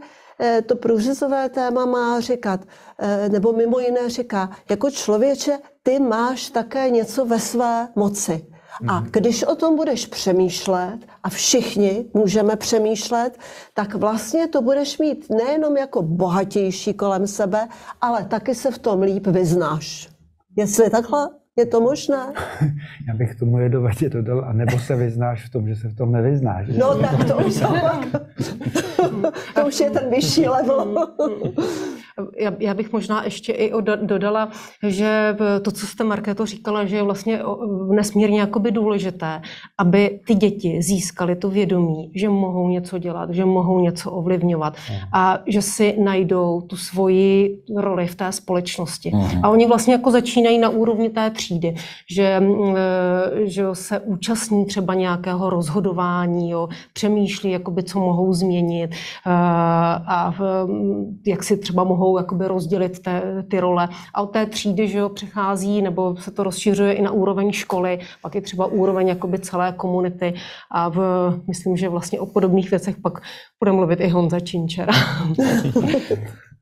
to průřezové téma má říkat, eh, nebo mimo jiné říká, jako člověče, ty máš také něco ve své moci. A mhm. když o tom budeš přemýšlet, a všichni můžeme přemýšlet, tak vlastně to budeš mít nejenom jako bohatější kolem sebe, ale taky se v tom líp vyznáš. Jestli takhle je to možné? Já bych tomu jedovatě dodal, a nebo se vyznáš v tom, že se v tom nevyznáš. No tak to už, to už je ten vyšší level. Já, já bych možná ještě i dodala, že to, co jste, Markéto, říkala, že je vlastně nesmírně jakoby důležité, aby ty děti získaly to vědomí, že mohou něco dělat, že mohou něco ovlivňovat a že si najdou tu svoji roli v té společnosti. A oni vlastně jako začínají na úrovni té třídy, že, že se účastní třeba nějakého rozhodování, jo, přemýšlí, jakoby, co mohou změnit a jak si třeba mohou jakoby rozdělit té, ty role. A od té třídy že jo, přechází, nebo se to rozšiřuje i na úroveň školy, pak je třeba úroveň jakoby celé komunity. A v, myslím, že vlastně o podobných věcech pak bude mluvit i Honza Činčera.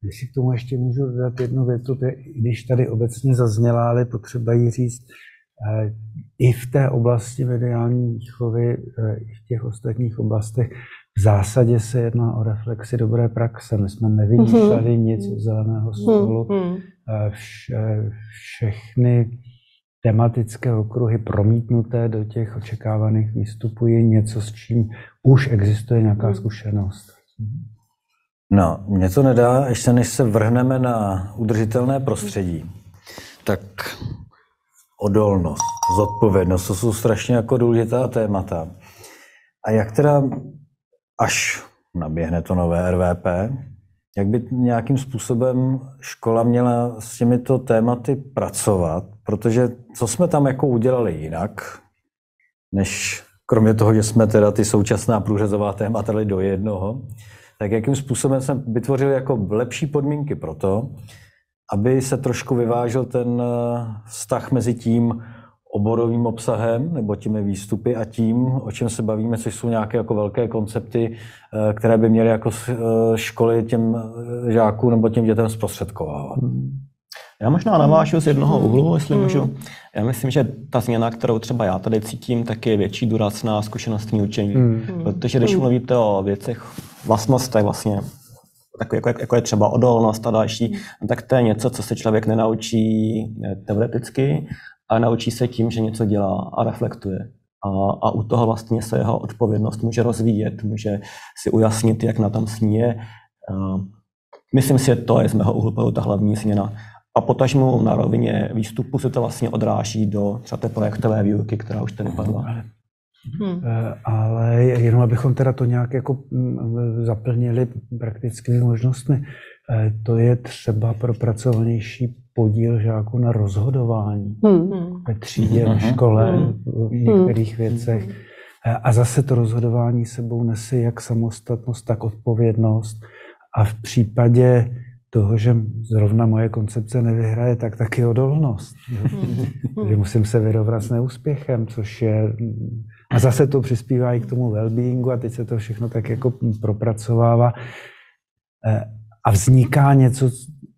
Jestli k tomu ještě můžu dát jednu větu, když tady obecně zazněla, ale potřeba jí říct, eh, i v té oblasti mediální výchovy, eh, i v těch ostatních oblastech v zásadě se jedná o reflexi dobré praxe. My jsme nevymýšleli mm-hmm. nic u zeleného stolu. Mm-hmm. Vše, všechny tematické okruhy promítnuté do těch očekávaných výstupů je něco, s čím už existuje nějaká hmm. zkušenost. No, mě to nedá, ještě než se vrhneme na udržitelné prostředí, tak odolnost, zodpovědnost, to jsou strašně jako důležitá témata. A jak teda, až naběhne to nové RVP, jak by nějakým způsobem škola měla s těmito tématy pracovat, protože co jsme tam jako udělali jinak, než kromě toho, že jsme teda ty současná průřezová témata dali do jednoho, tak jakým způsobem jsme vytvořili jako lepší podmínky pro to, aby se trošku vyvážil ten eh, vztah mezi tím oborovým obsahem nebo těmi výstupy a tím, o čem se bavíme, což jsou nějaké jako velké koncepty, eh, které by měly jako eh, školy těm žákům nebo těm dětem zprostředkovávat. Já možná navážu z jednoho úhlu, jestli hmm. můžu. Já myslím, že ta změna, kterou třeba já tady cítím, tak je větší důraz na zkušenostní učení. Hmm. Protože když hmm. mluvíte o věcech, vlastnostech vlastně, tak jako, jako je třeba odolnost a další, tak to je něco, co se člověk nenaučí eh, teoreticky, ale naučí se tím, že něco dělá a reflektuje. A, a u toho vlastně se jeho odpovědnost může rozvíjet, může si ujasnit, jak na tom sníje. Myslím si, že to je z mého úhlu ta hlavní změna. A potažmu na rovině výstupu se to vlastně odráží do třeba té projektové výuky, která už tady padla. Hmm. Ale jenom abychom teda to nějak jako mm, zaplnili praktickými možnostmi, to je třeba propracovanější podíl žáků na rozhodování hmm. ve třídě, hmm. ve škole, hmm. v některých věcech. Hmm. A zase to rozhodování sebou nese jak samostatnost, tak odpovědnost. A v případě toho, že zrovna moje koncepce nevyhraje, tak taky odolnost. že musím se vyrovnat s neúspěchem, což je... A zase to přispívá i k tomu well-beingu a teď se to všechno tak jako propracovává. A vzniká něco,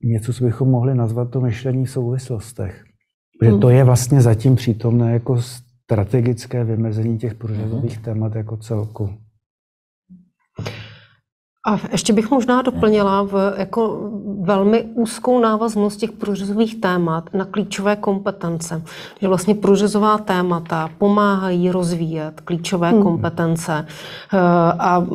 něco, co bychom mohli nazvat to myšlení v souvislostech. Protože to je vlastně zatím přítomné jako strategické vymezení těch průřezových témat jako celku. A ještě bych možná doplnila v jako velmi úzkou návaznost těch průřezových témat na klíčové kompetence. Že vlastně průřezová témata pomáhají rozvíjet klíčové hmm. kompetence eh, a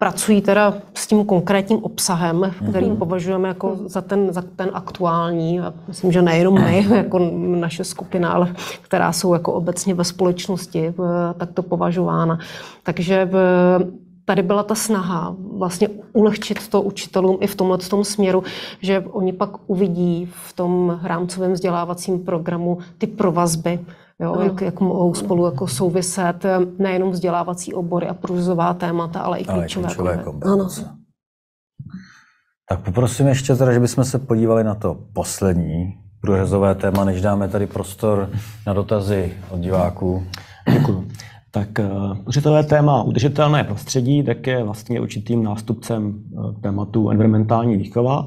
pracují teda s tím konkrétním obsahem, který hmm. považujeme jako za ten, za ten aktuální. A myslím, že nejenom my, jako naše skupina, ale která jsou jako obecně ve společnosti takto považována. Takže v, tady byla ta snaha vlastně ulehčit to učitelům i v tomhle tom směru, že oni pak uvidí v tom rámcovém vzdělávacím programu ty provazby, Jo, no. jak, jak mohou spolu jako souviset nejenom vzdělávací obory a průzová témata, ale i klíčové, ale klíčové kompetence. Ano. Tak poprosím ještě teda, že bychom se podívali na to poslední průřezové téma, než dáme tady prostor na dotazy od diváků. Děkuji. Tak eh, téma udržitelné prostředí, tak je vlastně určitým nástupcem eh, tématu environmentální výchova.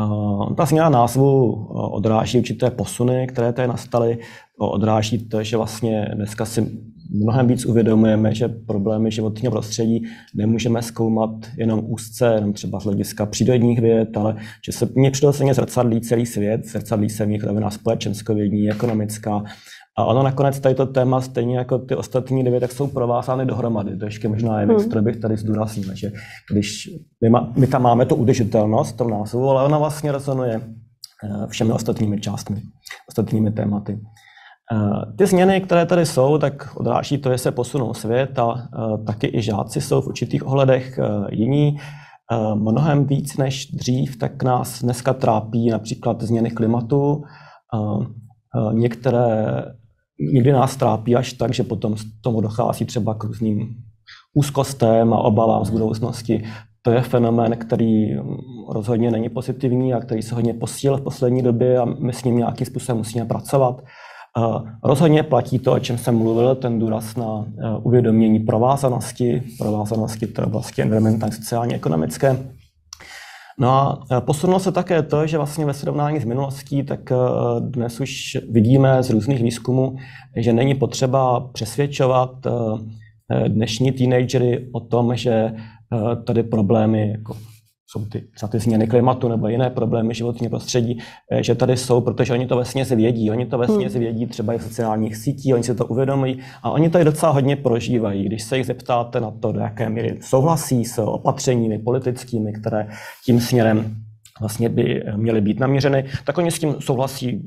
Eh, ta změna názvu odráží určité posuny, které tady nastaly. Odráží to, že vlastně dneska si mnohem víc uvědomujeme, že problémy životního prostředí nemůžeme zkoumat jenom úzce, jenom třeba z hlediska přírodních věd, ale že se mě přirozeně zrcadlí celý svět, zrcadlí se v nich rovina společenskovědní, ekonomická a ono nakonec tady to téma, stejně jako ty ostatní dvě, tak jsou provázány dohromady. To ještě možná je věc, hmm. kterou bych tady zdůraznil, že když my, má, my tam máme tu udržitelnost v tom názvu, ale ona vlastně rezonuje eh, všemi ostatními částmi, ostatními tématy. Eh, ty změny, které tady jsou, tak odráží to, že se posunou svět a eh, taky i žáci jsou v určitých ohledech jiní. Mnohem víc než dřív, tak nás dneska trápí například změny klimatu, některé někdy nás trápí až tak, že potom z tomu dochází třeba k různým úzkostem a obavám z budoucnosti. To je fenomén, který rozhodně není pozitivní a který se hodně posílil v poslední době a my s ním nějakým způsobem musíme pracovat. Rozhodně platí to, o čem jsem mluvil, ten důraz na e, uvědomění provázanosti, provázanosti té oblasti environmentální, sociálně, ekonomické. No a e, posunulo se také to, že vlastně ve srovnání s minulostí, tak e, dnes už vidíme z různých výzkumů, že není potřeba přesvědčovat e, dnešní teenagery o tom, že tady problémy jako jsou ty, třeba ty změny klimatu nebo jiné problémy životního prostředí, eh, že tady jsou, protože oni to vlastně vědí. Oni to vlastně hmm. vědí třeba i v sociálních sítích, oni si to uvědomují a oni to i docela hodně prožívají. Když se jich zeptáte na to, do jaké míry souhlasí s opatřeními politickými, které tím směrem vlastně by měly být naměřeny, tak oni s tím souhlasí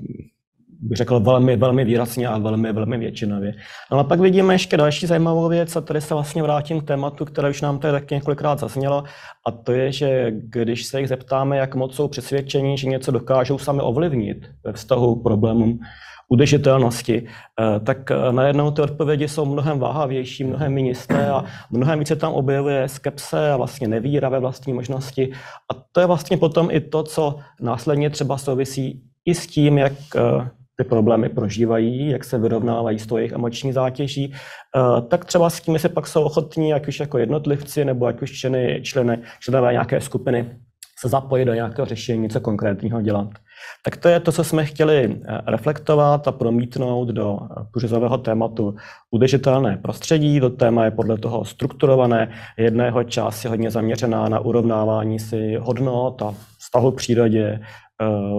bych řekl, velmi, velmi výrazně a velmi, velmi většinově. No ale pak vidíme ještě další zajímavou věc a tady se vlastně vrátím k tématu, které už nám tady taky několikrát zaznělo, a to je, že když se jich zeptáme, jak moc jsou přesvědčení, že něco dokážou sami ovlivnit ve vztahu k problémům udržitelnosti, eh, tak eh, najednou ty odpovědi jsou mnohem váhavější, mnohem jisté a mnohem více tam objevuje skepse a vlastně nevíra ve vlastní možnosti. A to je vlastně potom i to, co následně třeba souvisí i s tím, jak eh, ty problémy prožívají, jak se vyrovnávají s tou jejich emoční zátěží, eh, tak třeba s tím, se pak jsou ochotní, ať už jako jednotlivci, nebo ať už členy, členy, členové nějaké skupiny, se zapojit do nějakého řešení, něco konkrétního dělat. Tak to je to, co jsme chtěli eh, reflektovat a promítnout do eh, průřezového tématu udržitelné prostředí. To téma je podle toho strukturované. Jedného část je hodně zaměřená na urovnávání si hodnot a vztahu k přírodě,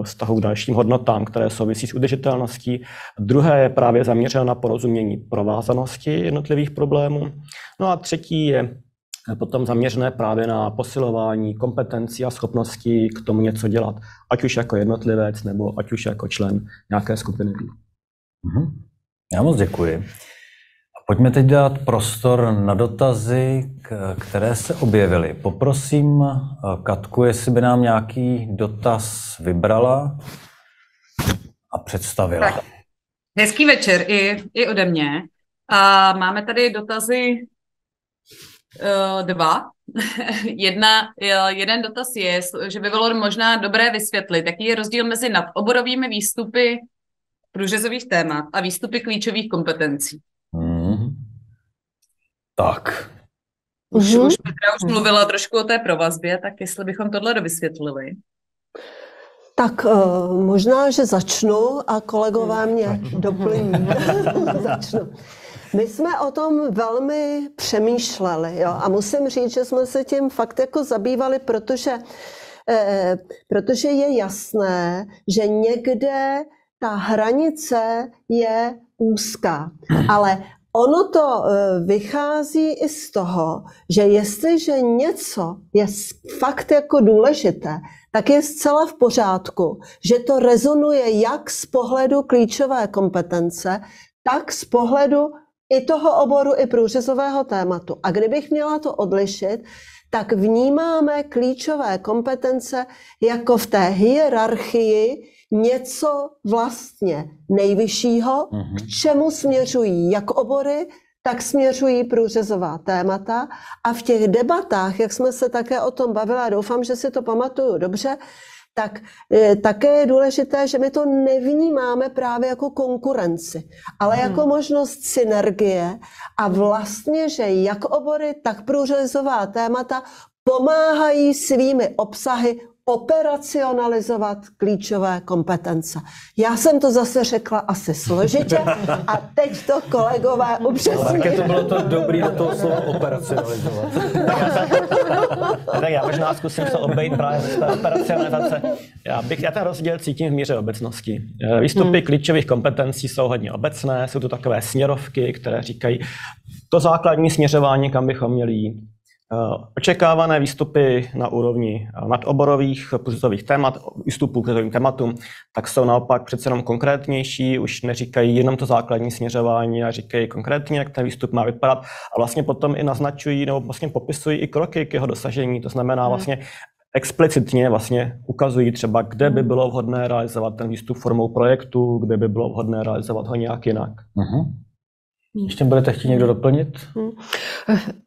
vztahu k dalším hodnotám, které souvisí s udržitelností. Druhé je právě zaměřeno na porozumění provázanosti jednotlivých problémů. No a třetí je potom zaměřené právě na posilování kompetencí a schopností k tomu něco dělat, ať už jako jednotlivec nebo ať už jako člen nějaké skupiny. Mhm. Já moc děkuji. Pojďme teď dát prostor na dotazy, které se objevily. Poprosím eh, Katku, jestli by nám nějaký dotaz vybrala a představila. Tak. Hezký večer i, i ode mě. A máme tady dotazy uh, dva. Jedna, jeden dotaz je, že by bylo možná dobré vysvětlit, jaký je rozdíl mezi nadoborovými výstupy průřezových témat a výstupy klíčových kompetencí. Hmm. Tak. Už, mm-hmm. už Petra už mluvila trošku o té provazbě, tak jestli bychom tohle dovysvětlili. Tak uh, možná, že začnu a kolegové mě doplní. začnu. My jsme o tom velmi přemýšleli jo? a musím říct, že jsme se tím fakt jako zabývali, protože, eh, protože je jasné, že někde ta hranice je úzká. Ale ono to e, vychází i z toho, že jestliže něco je fakt jako důležité, tak je zcela v pořádku, že to rezonuje jak z pohledu klíčové kompetence, tak z pohledu i toho oboru, i průřezového tématu. A kdybych měla to odlišit, tak vnímáme klíčové kompetence jako v té hierarchii něco vlastně nejvyššího, mm-hmm. k čemu směřují jak obory, tak směřují průřezová témata. A v těch debatách, jak jsme se také o tom bavili, a doufám, že si to pamatuju dobře, tak e, také je důležité, že my to nevnímáme právě jako konkurenci, ale hmm. jako možnost synergie a vlastně, že jak obory, tak průřezová témata pomáhají svými obsahy operacionalizovat klíčové kompetence. Já jsem to zase řekla asi složitě a teď to kolegové upřesní. Tak to bylo to dobrý do toho slova operacionalizovat. tak já možná zkusím se obejít právě z té operacionalizace. Já, bych, já ten rozdíl cítím v míře obecnosti. Eh, výstupy hmm. klíčových kompetencí jsou hodně obecné, jsou to takové směrovky, které říkají to základní směřování, kam bychom měli jít. Eh, očekávané výstupy na úrovni eh, nadoborových průřezových témat, výstupů k průřezovým tématům, tak jsou naopak přece jenom konkrétnější, už neříkají jenom to základní směřování a říkají konkrétně, jak ten výstup má vypadat a vlastně potom i naznačují nebo vlastně popisují i kroky k jeho dosažení. To znamená hmm. vlastně explicitně vlastně ukazují třeba, kde by hmm. bylo vhodné realizovat ten výstup formou projektu, kde by bylo vhodné realizovat ho nějak jinak. Uh-huh. Ještě budete chtít někdo doplnit? Hmm.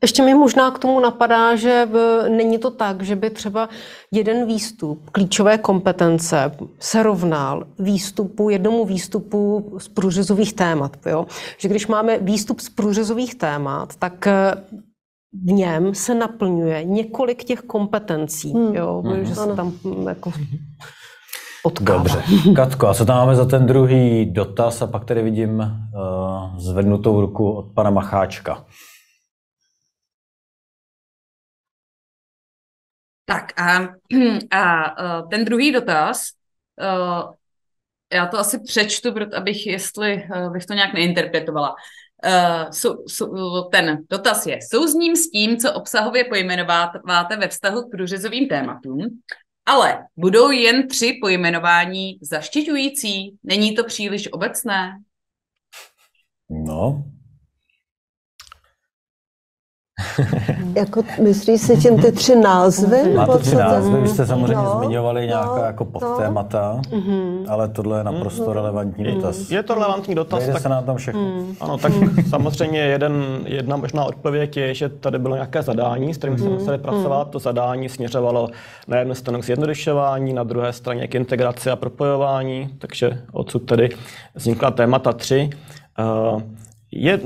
Ještě mi možná k tomu napadá, že není to tak, že by třeba jeden výstup klíčové kompetence se rovnal výstupu, jednomu výstupu z průřezových témat. Jo? Že když máme výstup z průřezových témat, tak eh, v něm se naplňuje několik těch kompetencí, hmm. jo? Hmm. že se tam hm, jako potkává. Dobře. Katko, a co tam máme za ten druhý dotaz? A pak tady vidím uh, zvednutou ruku od pana Macháčka. Tak a, a ten druhý dotaz, já to asi přečtu, abych, jestli bych to nějak neinterpretovala. ten dotaz je, souzním s tím, co obsahově pojmenováte ve vztahu k průřezovým tématům, ale budou jen tři pojmenování zaštiťující? Není to příliš obecné? No, jako myslíš si tím ty tři názvy? Máte tři názvy, vy jste samozřejmě no, zmiňovali nějaká no, jako podtémata, no. ale tohle je naprosto mm. relevantní mm. dotaz. Je to relevantní dotaz. Vejde tak, se na tom všechno. Mm. Ano, tak samozřejmě jeden, jedna možná odpověď je, že tady bylo nějaké zadání, s kterým jsme mm. museli pracovat. To zadání směřovalo na jednu stranu k zjednodušování, na druhé straně k integraci a propojování, takže odsud tedy vznikla témata tři. Uh, je,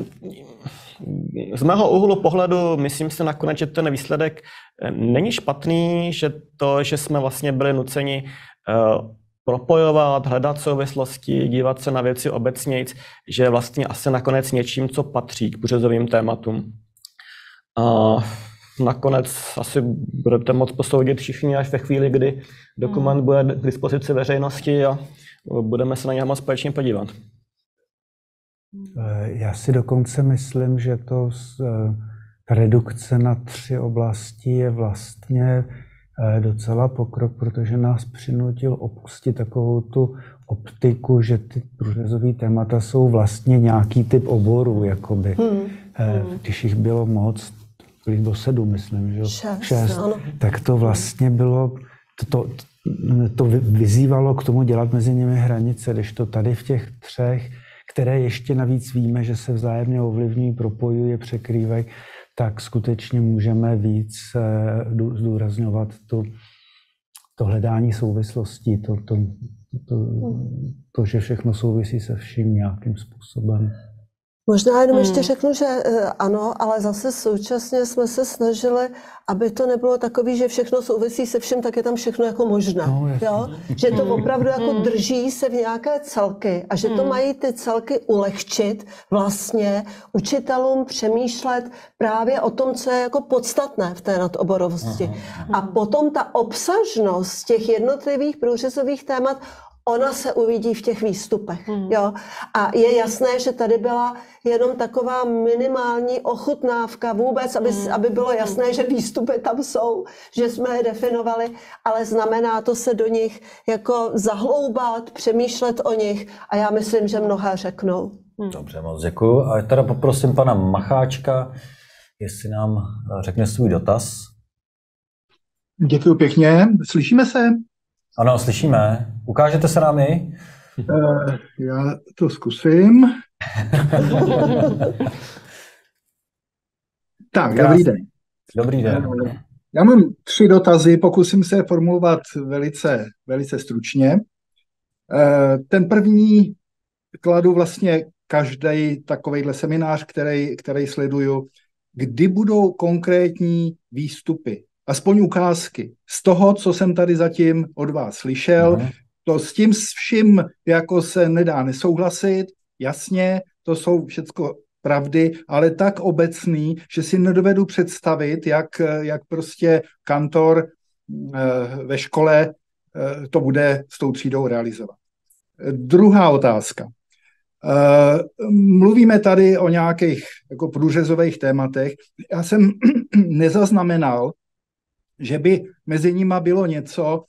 z mého úhlu pohledu myslím si nakonec, že ten výsledek eh, není špatný, že to, že jsme vlastně byli nuceni uh, propojovat, hledat souvislosti, dívat se na věci obecnějc, že je vlastně asi nakonec něčím, co patří k buřezovým tématům. A nakonec asi budete moct posoudit všichni až ve chvíli, kdy dokument hmm. bude k dispozici veřejnosti a budeme se na něj společně podívat. Eh, já si dokonce myslím, že to eh, redukce na tři oblasti je vlastně eh, docela pokrok, protože nás přinutil opustit takovou tu optiku, že ty průřezové témata jsou vlastně nějaký typ oborů, jakoby. Hmm. hmm. Když jich bylo moc, když bylo sedm, myslím, že šest, šest tak to vlastně bylo, to, to, to vyzývalo k tomu dělat mezi nimi hranice, když to tady v těch třech které ještě navíc víme, že se vzájemně ovlivňují, propojují, překrývají, tak skutečně můžeme víc eh, zdůrazňovat to, to hledání souvislostí, to, to, to, to, že všechno souvisí se vším nějakým způsobem. Možná jenom hmm. ještě řeknu, že eh, ano, ale zase současně jsme se snažili, aby to nebylo takový, že všechno souvisí se vším, tak je tam všechno jako možné. No, jo? Že to hmm. opravdu jako hmm. drží se v nějaké celky a že to mají ty celky ulehčit vlastně učitelům přemýšlet právě o tom, co je jako podstatné v té nadoborovosti. A potom ta obsažnost těch jednotlivých průřezových témat ona se uvidí v těch výstupech. Hmm. Jo? A je jasné, že tady byla jenom taková minimální ochutnávka vůbec, aby, hmm. aby bylo jasné, že výstupy tam jsou, že jsme je definovali, ale znamená to se do nich jako zahloubat, přemýšlet o nich a já myslím, že mnohé řeknou. Hmm. Dobře, moc děkuji. A teda poprosím pana Macháčka, jestli nám řekne svůj dotaz. Děkuji pěkně. Slyšíme se? Ano, slyšíme. Ukážete se nám i? Uh, já to zkusím. tak, Krásný. dobrý den. Dobrý den. Já mám tři dotazy, pokusím se formulovat velice, velice stručně. Uh, ten první kladu vlastně každý takovýhle seminář, který, který sleduju, kdy budou konkrétní výstupy aspoň ukázky z toho, co jsem tady zatím od vás slyšel. Mm. To s tím vším jako se nedá nesouhlasit, jasně, to jsou všechno pravdy, ale tak obecný, že si nedovedu představit, jak, jak prostě kantor eh, ve škole eh, to bude s tou třídou realizovat. Druhá otázka. Eh, mluvíme tady o nějakých jako průřezových tématech. Já jsem nezaznamenal že by mezi nimi bylo něco,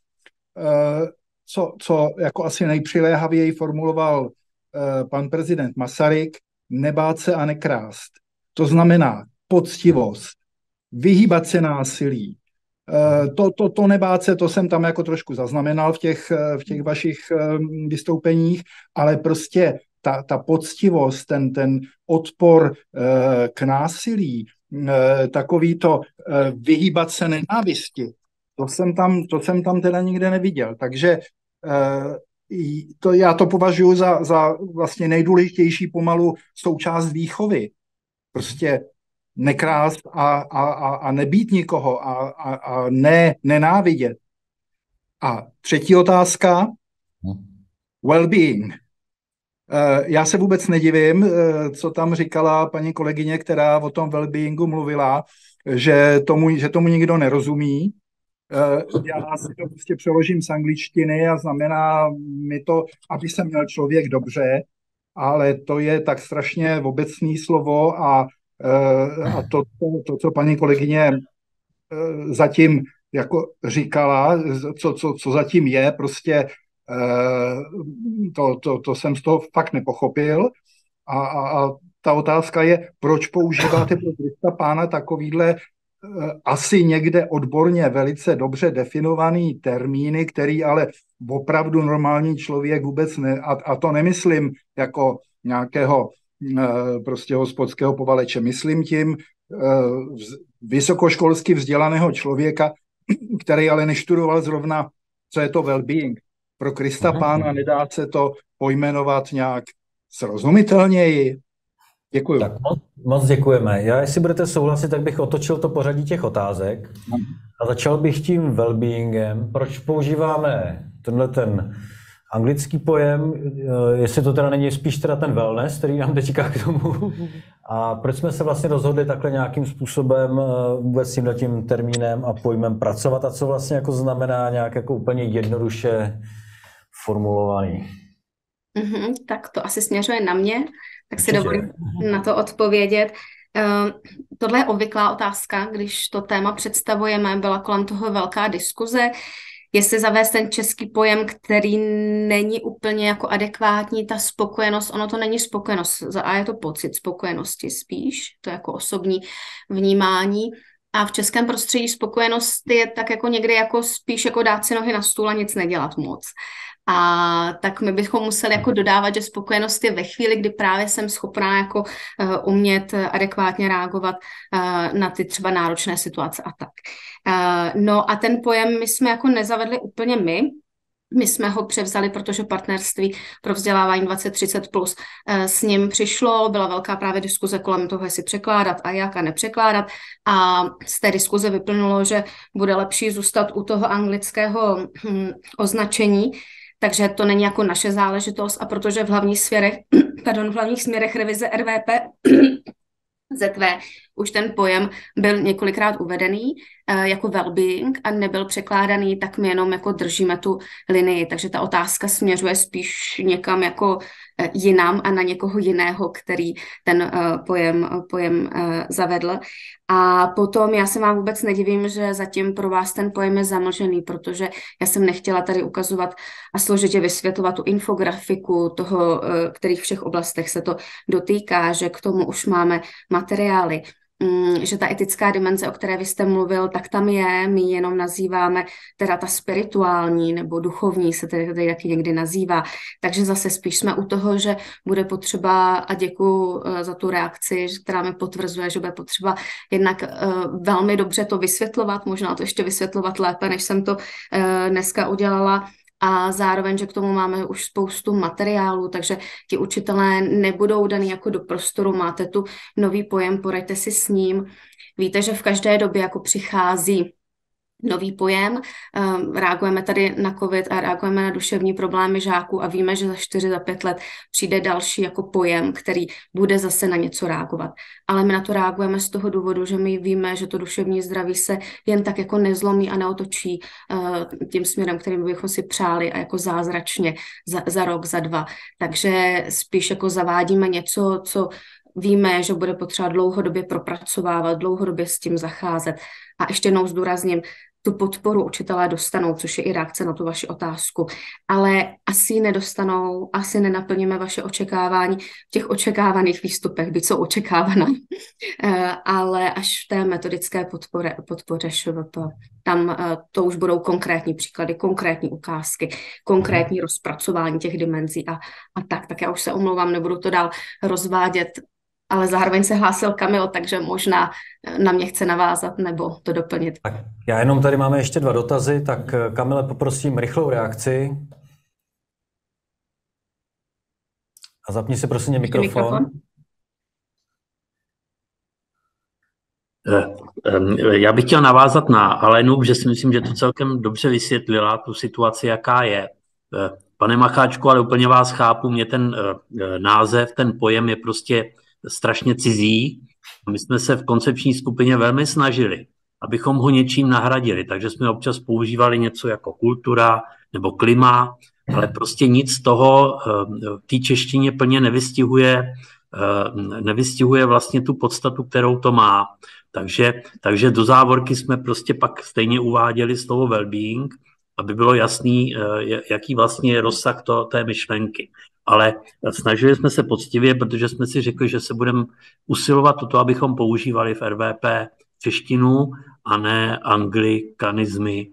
eh, co, co jako asi nejpřiléhavěji formuloval eh, pan prezident Masaryk, nebát se a nekrást. To znamená poctivost, vyhýbat se násilí. Eh, to, to, to nebát se, to jsem tam jako trošku zaznamenal v těch, v těch vašich vystoupeních, ale prostě ta, ta poctivost, ten, ten odpor k násilí, takový to eh, vyhýbat se nenávisti, to jsem tam, to jsem tam teda nikde neviděl. Takže eh, to, já to považuji za, za vlastně nejdůležitější pomalu součást výchovy. Prostě nekrást a, a, a, a nebít nikoho a, a, a ne nenávidět. A třetí otázka, hm. well-being. Eh, já se vůbec nedivím, eh, co tam říkala paní kolegyně, která o tom wellbeingu mluvila, že tomu, že tomu nikdo nerozumí. Já si to prostě přeložím z angličtiny a znamená mi to, aby se měl člověk dobře, ale to je tak strašně obecné slovo a, a to, to, to, co paní kolegyně zatím jako říkala, co, co, co zatím je, prostě to, to, to jsem z toho fakt nepochopil. A, a, a ta otázka je, proč používáte pro Krista pána takovýhle eh, asi někde odborně velice dobře definovaný termíny, který ale opravdu normální člověk vůbec ne, a, a to nemyslím jako nějakého eh, prostě hospodského povaleče, myslím tím eh, vysokoškolsky vzdělaného člověka, který ale neštudoval zrovna, co je to well-being. Pro Krista pána nedá se to pojmenovat nějak srozumitelněji. Děkuji. Tak moc, moc děkujeme. Já, jestli budete souhlasit, tak bych otočil to pořadí těch otázek a začal bych tím well-beingem. Proč používáme tenhle ten anglický pojem, eh, jestli to teda není spíš teda ten wellness, který nám teďka k tomu. A proč jsme se vlastně rozhodli takhle nějakým způsobem eh, vůbec tím tím termínem a pojmem pracovat a co vlastně jako znamená nějak jako úplně jednoduše formulovaný? Mm-hmm, tak to asi směřuje na mě, tak si dovolím na to odpovědět. Uh, tohle je obvyklá otázka, když to téma představujeme, byla kolem toho velká diskuze, jestli zavést ten český pojem, který není úplně jako adekvátní, ta spokojenost, ono to není spokojenost, a je to pocit spokojenosti spíš, to je jako osobní vnímání. A v českém prostředí spokojenost je tak jako někdy jako spíš jako dát si nohy na stůl a nic nedělat moc. A tak my bychom museli jako dodávat, že spokojenost je ve chvíli, kdy právě jsem schopná jako uh, umět adekvátně reagovat uh, na ty třeba náročné situace a tak. Uh, no a ten pojem my jsme jako nezavedli úplně my, my jsme ho převzali, protože partnerství pro vzdělávání 2030 plus s ním přišlo, byla velká právě diskuze kolem toho, jestli překládat a jak a nepřekládat. A z té diskuze vyplnulo, že bude lepší zůstat u toho anglického hm, označení, takže to není jako naše záležitost a protože v hlavních směrech, pardon, v hlavních směrech revize RVP ZV už ten pojem byl několikrát uvedený uh, jako well-being a nebyl překládaný, tak my jenom jako držíme tu linii. Takže ta otázka směřuje spíš někam jako jinam a na někoho jiného, který ten uh, pojem, pojem zavedl. A potom já se vám vůbec nedivím, že zatím pro vás ten pojem je zamlžený, protože já jsem nechtěla tady ukazovat a složitě vysvětlovat tu infografiku toho, kterých všech oblastech se to dotýká, že k tomu už máme materiály. Mm, že ta etická dimenze, o které vy jste mluvil, tak tam je, my jenom nazýváme teda ta spirituální nebo duchovní se tedy, tedy taky někdy nazývá. Takže zase spíš jsme u toho, že bude potřeba, a děkuji eh, za tu reakci, která mi potvrzuje, že bude potřeba jednak uh, velmi dobře to vysvětlovat, možná to ještě vysvětlovat lépe, než jsem to uh, dneska udělala, a zároveň, že k tomu máme už spoustu materiálů, takže ti učitelé nebudou daný jako do prostoru, máte tu nový pojem, poraďte si s ním. Víte, že v každé době jako přichází nový pojem. Um, reagujeme tady na COVID a reagujeme na duševní problémy žáků a víme, že za 4, za 5 let přijde další jako pojem, který bude zase na něco reagovat. Ale my na to reagujeme z toho důvodu, že my víme, že to duševní zdraví se jen tak jako nezlomí a neotočí uh, tím směrem, kterým bychom si přáli a jako zázračně za, za rok, za dva. Takže spíš jako zavádíme něco, co víme, že bude potřeba dlouhodobě propracovávat, dlouhodobě s tím zacházet. A ještě jednou zdůrazním, tu podporu učitelé dostanou, což je i reakce na tu vaši otázku. Ale asi nedostanou, asi nenaplníme vaše očekávání v těch očekávaných výstupech, byť jsou očekávaná, eh, ale až v té metodické podpore, podpoře ŠVP. Tam eh, to už budou konkrétní příklady, konkrétní ukázky, konkrétní rozpracování těch dimenzí a, a tak. Tak já už se omlouvám, nebudu to dál rozvádět ale zároveň se hlásil Kamil, takže možná eh, na mě chce navázat nebo to doplnit. Tak já jenom tady máme ještě dva dotazy, tak eh, Kamile poprosím rychlou reakci. A zapni si prosím mikrofon. mikrofon. Eh, já bych chtěl navázat na Alenu, že si myslím, že to celkem dobře vysvětlila, tu situaci, jaká je. Pane Macháčku, ale úplně vás chápu, mě ten název, ten pojem je prostě strašně cizí. My jsme se v koncepční skupině velmi snažili abychom ho něčím nahradili. Takže jsme občas používali něco jako kultura nebo klima, ale prostě nic z toho v té češtině plně nevystihuje, nevystihuje vlastně tu podstatu, kterou to má. Takže, takže do závorky jsme prostě pak stejně uváděli slovo well-being, aby bylo jasný, eh, jaký vlastně je rozsah to, té myšlenky. Ale snažili jsme se poctivě, protože jsme si řekli, že se budeme usilovat o to, abychom používali v RVP češtinu a ne anglikanizmy.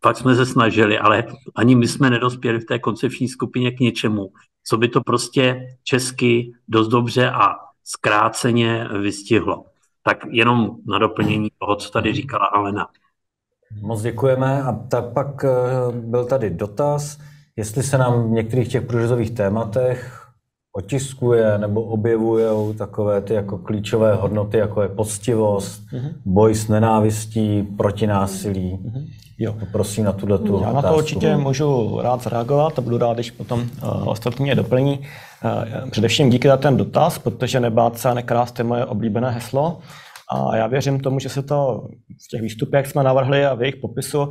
Pak jsme se snažili, ale ani my jsme nedospěli v té koncepční skupině k něčemu, co by to prostě česky dost dobře a zkráceně vystihlo. Tak jenom na doplnění toho, co tady říkala Alena. Moc děkujeme. A tak pak eh, byl tady dotaz, jestli se nám v některých těch průřezových tématech otiskuje nebo objevují takové ty jako klíčové hodnoty, jako je poctivost, mm-hmm. boj s nenávistí, protinásilí. Mm-hmm. Jo. Prosím na tuhle tu Já na to určitě můžu rád zareagovat a budu rád, když potom uh, ostatní mě doplní. Uh, především díky za ten dotaz, protože nebát se a nekrást je moje oblíbené heslo. A já věřím tomu, že se to v těch výstupech, jak jsme navrhli a v jejich popisu uh,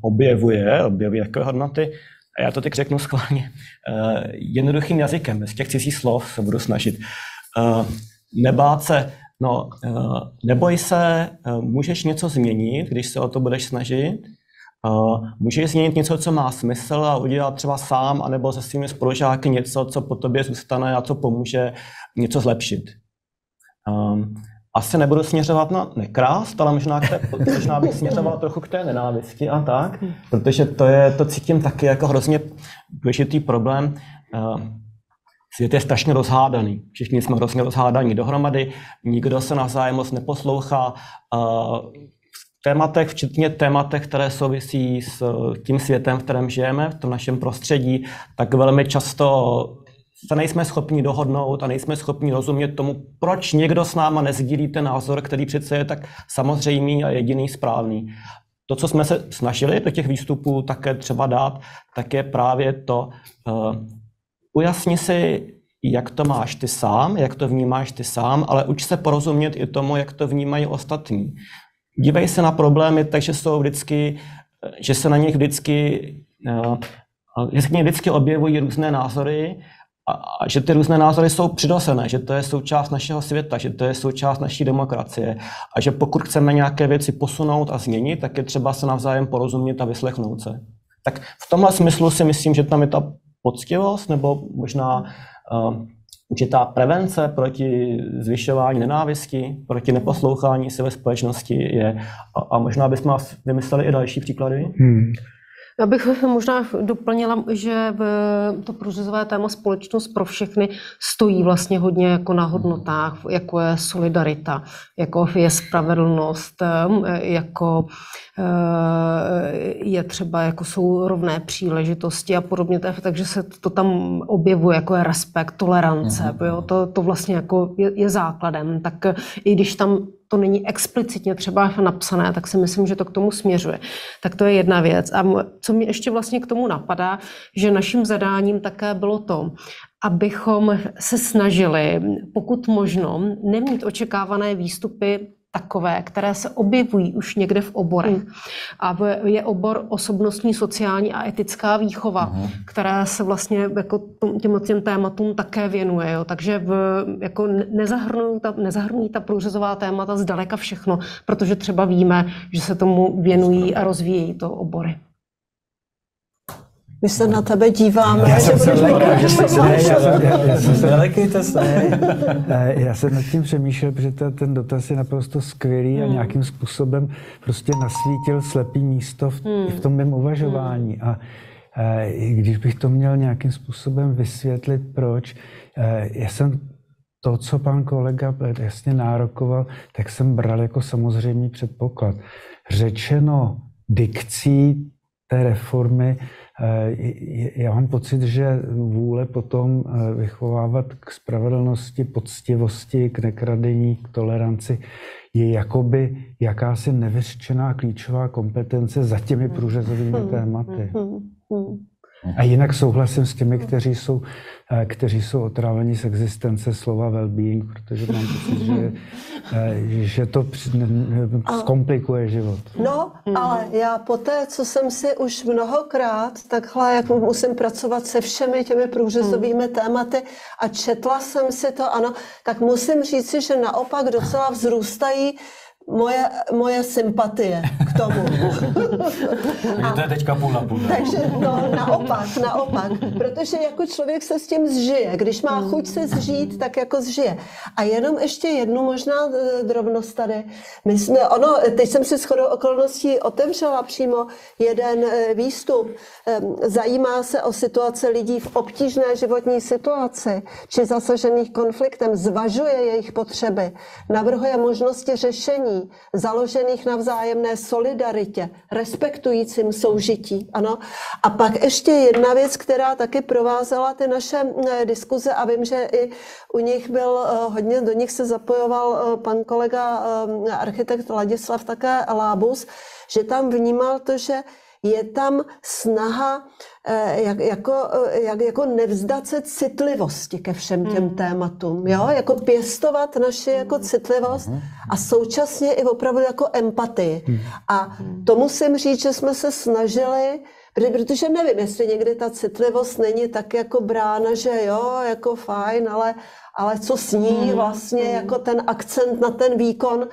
objevuje, objevuje takové hodnoty. A já to teď řeknu schválně uh, jednoduchým jazykem, z těch cizích slov se budu snažit. Uh, nebát se, no, uh, neboj se, můžeš něco změnit, když se o to budeš snažit, můžeš změnit něco, co má smysl a udělat třeba sám, anebo se svými spolužáky něco, co po tobě zůstane a co pomůže něco zlepšit. Um, asi nebudu směřovat na nekrást, ale možná, k té, možná bych směřoval trochu k té nenávisti a tak, protože to, je, to cítím taky jako hrozně důležitý problém. Eh, svět je strašně rozhádaný. Všichni jsme hrozně rozhádaní dohromady, nikdo se navzájem moc neposlouchá. Eh, v tématech, včetně tématech, které souvisí s tím světem, v kterém žijeme, v tom našem prostředí, tak velmi často se nejsme schopni dohodnout a nejsme schopni rozumět tomu, proč někdo s náma nezdílí ten názor, který přece je tak samozřejmý a jediný správný. To, co jsme se snažili do těch výstupů také třeba dát, tak je právě to, uh, ujasni si, jak to máš ty sám, jak to vnímáš ty sám, ale uč se porozumět i tomu, jak to vnímají ostatní. Dívej se na problémy, takže jsou vždycky, že se na nich vždycky, uh, vždycky objevují různé názory a, že ty různé názory jsou přirozené, že to je součást našeho světa, že to je součást naší demokracie a že pokud chceme nějaké věci posunout a změnit, tak je třeba se navzájem porozumět a vyslechnout se. Tak v tomhle smyslu si myslím, že tam je ta poctivost nebo možná uh, určitá prevence proti zvyšování nenávisti, proti neposlouchání se ve společnosti je. A, a možná bychom vymysleli i další příklady. Hmm. Já bych možná doplnila, že to průřezové téma společnost pro všechny stojí vlastně hodně jako na hodnotách, jako je solidarita, jako je spravedlnost, jako eh, je třeba, jako jsou rovné příležitosti a podobně, takže se to tam objevuje, jako je respekt, tolerance, mm-hmm. jo, to, to vlastně jako je, je základem, tak i když tam to není explicitně třeba napsané, tak si myslím, že to k tomu směřuje. Tak to je jedna věc. A co mi ještě vlastně k tomu napadá, že naším zadáním také bylo to, abychom se snažili, pokud možno, nemít očekávané výstupy takové, které se objevují už někde v oborech. Mm. A je obor osobnostní, sociální a etická výchova, mm. která se vlastně jako těm, těm tématům také věnuje. Jo. Takže v, jako nezahrnují ta, nezahrnují ta průřezová témata zdaleka všechno, protože třeba víme, že se tomu věnují a rozvíjejí to obory. My se na tebe díváme. Já jsem se Já jsem nad tím přemýšlel, protože ten dotaz je naprosto skvělý a hmm. nějakým způsobem prostě nasvítil slepý místo v, hmm. v tom mém uvažování. Hmm. A když bych to měl nějakým způsobem vysvětlit, proč, já jsem to, co pan kolega jasně nárokoval, tak jsem bral jako samozřejmý předpoklad. Řečeno dikcí té reformy Eh, já mám pocit, že vůle potom eh, vychovávat k spravedlnosti, poctivosti, k nekradení, k toleranci je jakoby jakási nevyřčená klíčová kompetence za těmi průřezovými tématy. A jinak souhlasím s těmi, kteří jsou, eh, kteří jsou otráveni z existence slova well-being, protože mám pocit, že, eh, že to zkomplikuje život. No, ale já po té, co jsem si už mnohokrát takhle, jak musím pracovat se všemi těmi průřezovými tématy a četla jsem si to, ano, tak musím říci, že naopak docela vzrůstají moje, moje sympatie k tomu. a, to je teďka půl na půl. Takže no, naopak, naopak. Protože jako člověk se s tím zžije. Když má chuť se zžít, tak jako zžije. A jenom ještě jednu možná e, drobnost tady. My jsme, ono, teď jsem si shodou okolností otevřela přímo jeden e, výstup. Zajímá se o situace lidí v obtížné životní situaci, či zasažených konfliktem, zvažuje jejich potřeby, navrhuje možnosti řešení, založených na vzájemné solidaritě, respektujícím soužití. Ano. A pak ještě jedna věc, která taky provázela ty naše eh, diskuze a vím, že i u nich byl eh, hodně, do nich se zapojoval eh, pan kolega architekt Ladislav také Lábus, že tam vnímal to, že je tam snaha eh, jak, jako, eh, jak, jako nevzdat se citlivosti ke všem těm hmm. tématům, jo? jako pěstovat naši jako hmm. citlivost hmm. a současně i opravdu jako empatii. Hmm. A to musím říct, že jsme se snažili Protože nevím, jestli někdy ta citlivost není tak jako brána, že jo, jako fajn, ale, ale co s ní vlastně, jako ten akcent na ten výkon,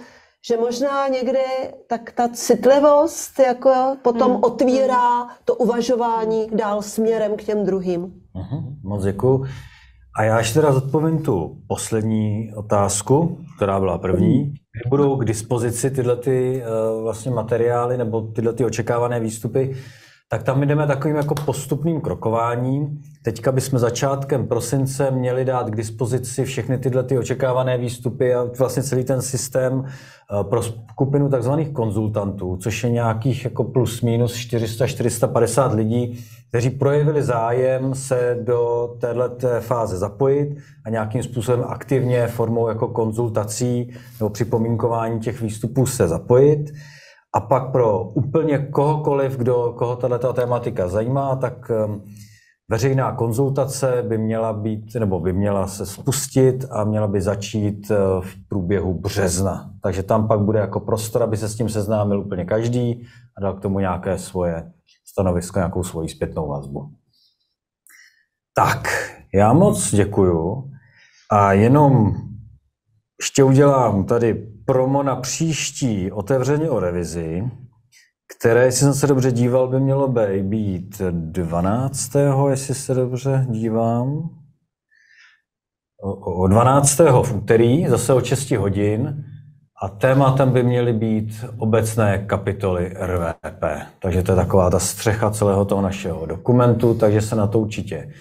že možná někdy tak ta citlivost jako potom hmm. otvírá to uvažování dál směrem k těm druhým. Uh-huh, moc děkuji. A já ještě teda zodpovím tu poslední otázku, která byla první. Kdy budou k dispozici tyhle ty, uh, vlastně materiály nebo tyhle ty očekávané výstupy? Tak tam jdeme takovým jako postupným krokováním. Teďka bychom začátkem prosince měli dát k dispozici všechny tyhle ty očekávané výstupy a vlastně celý ten systém eh, pro skupinu takzvaných konzultantů, což je nějakých jako plus minus 400-450 lidí, kteří projevili zájem se do této fáze zapojit a nějakým způsobem aktivně formou jako konzultací nebo připomínkování těch výstupů se zapojit. A pak pro úplně kohokoliv, kdo, koho tato tématika zajímá, tak um, veřejná konzultace by měla být, nebo by měla se spustit a měla by začít uh, v průběhu března. Takže tam pak bude jako prostor, aby se s tím seznámil úplně každý a dal k tomu nějaké svoje stanovisko, nějakou svoji zpětnou vazbu. Tak, já moc děkuju a jenom ještě udělám tady promo na příští otevřeně o revizi, které, jestli jsem se dobře díval, by mělo být 12. jestli se dobře dívám. O 12. v úterý, zase o 6 hodin. A tématem by měly být obecné kapitoly RVP. Takže to je taková ta střecha celého toho našeho dokumentu, takže se na to určitě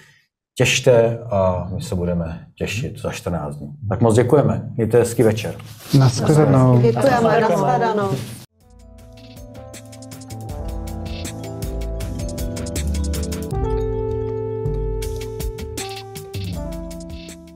těšte a my se budeme těšit za 14 dní. Tak moc děkujeme. Mějte hezký večer. Naschledanou. Děkujeme, nashledanou.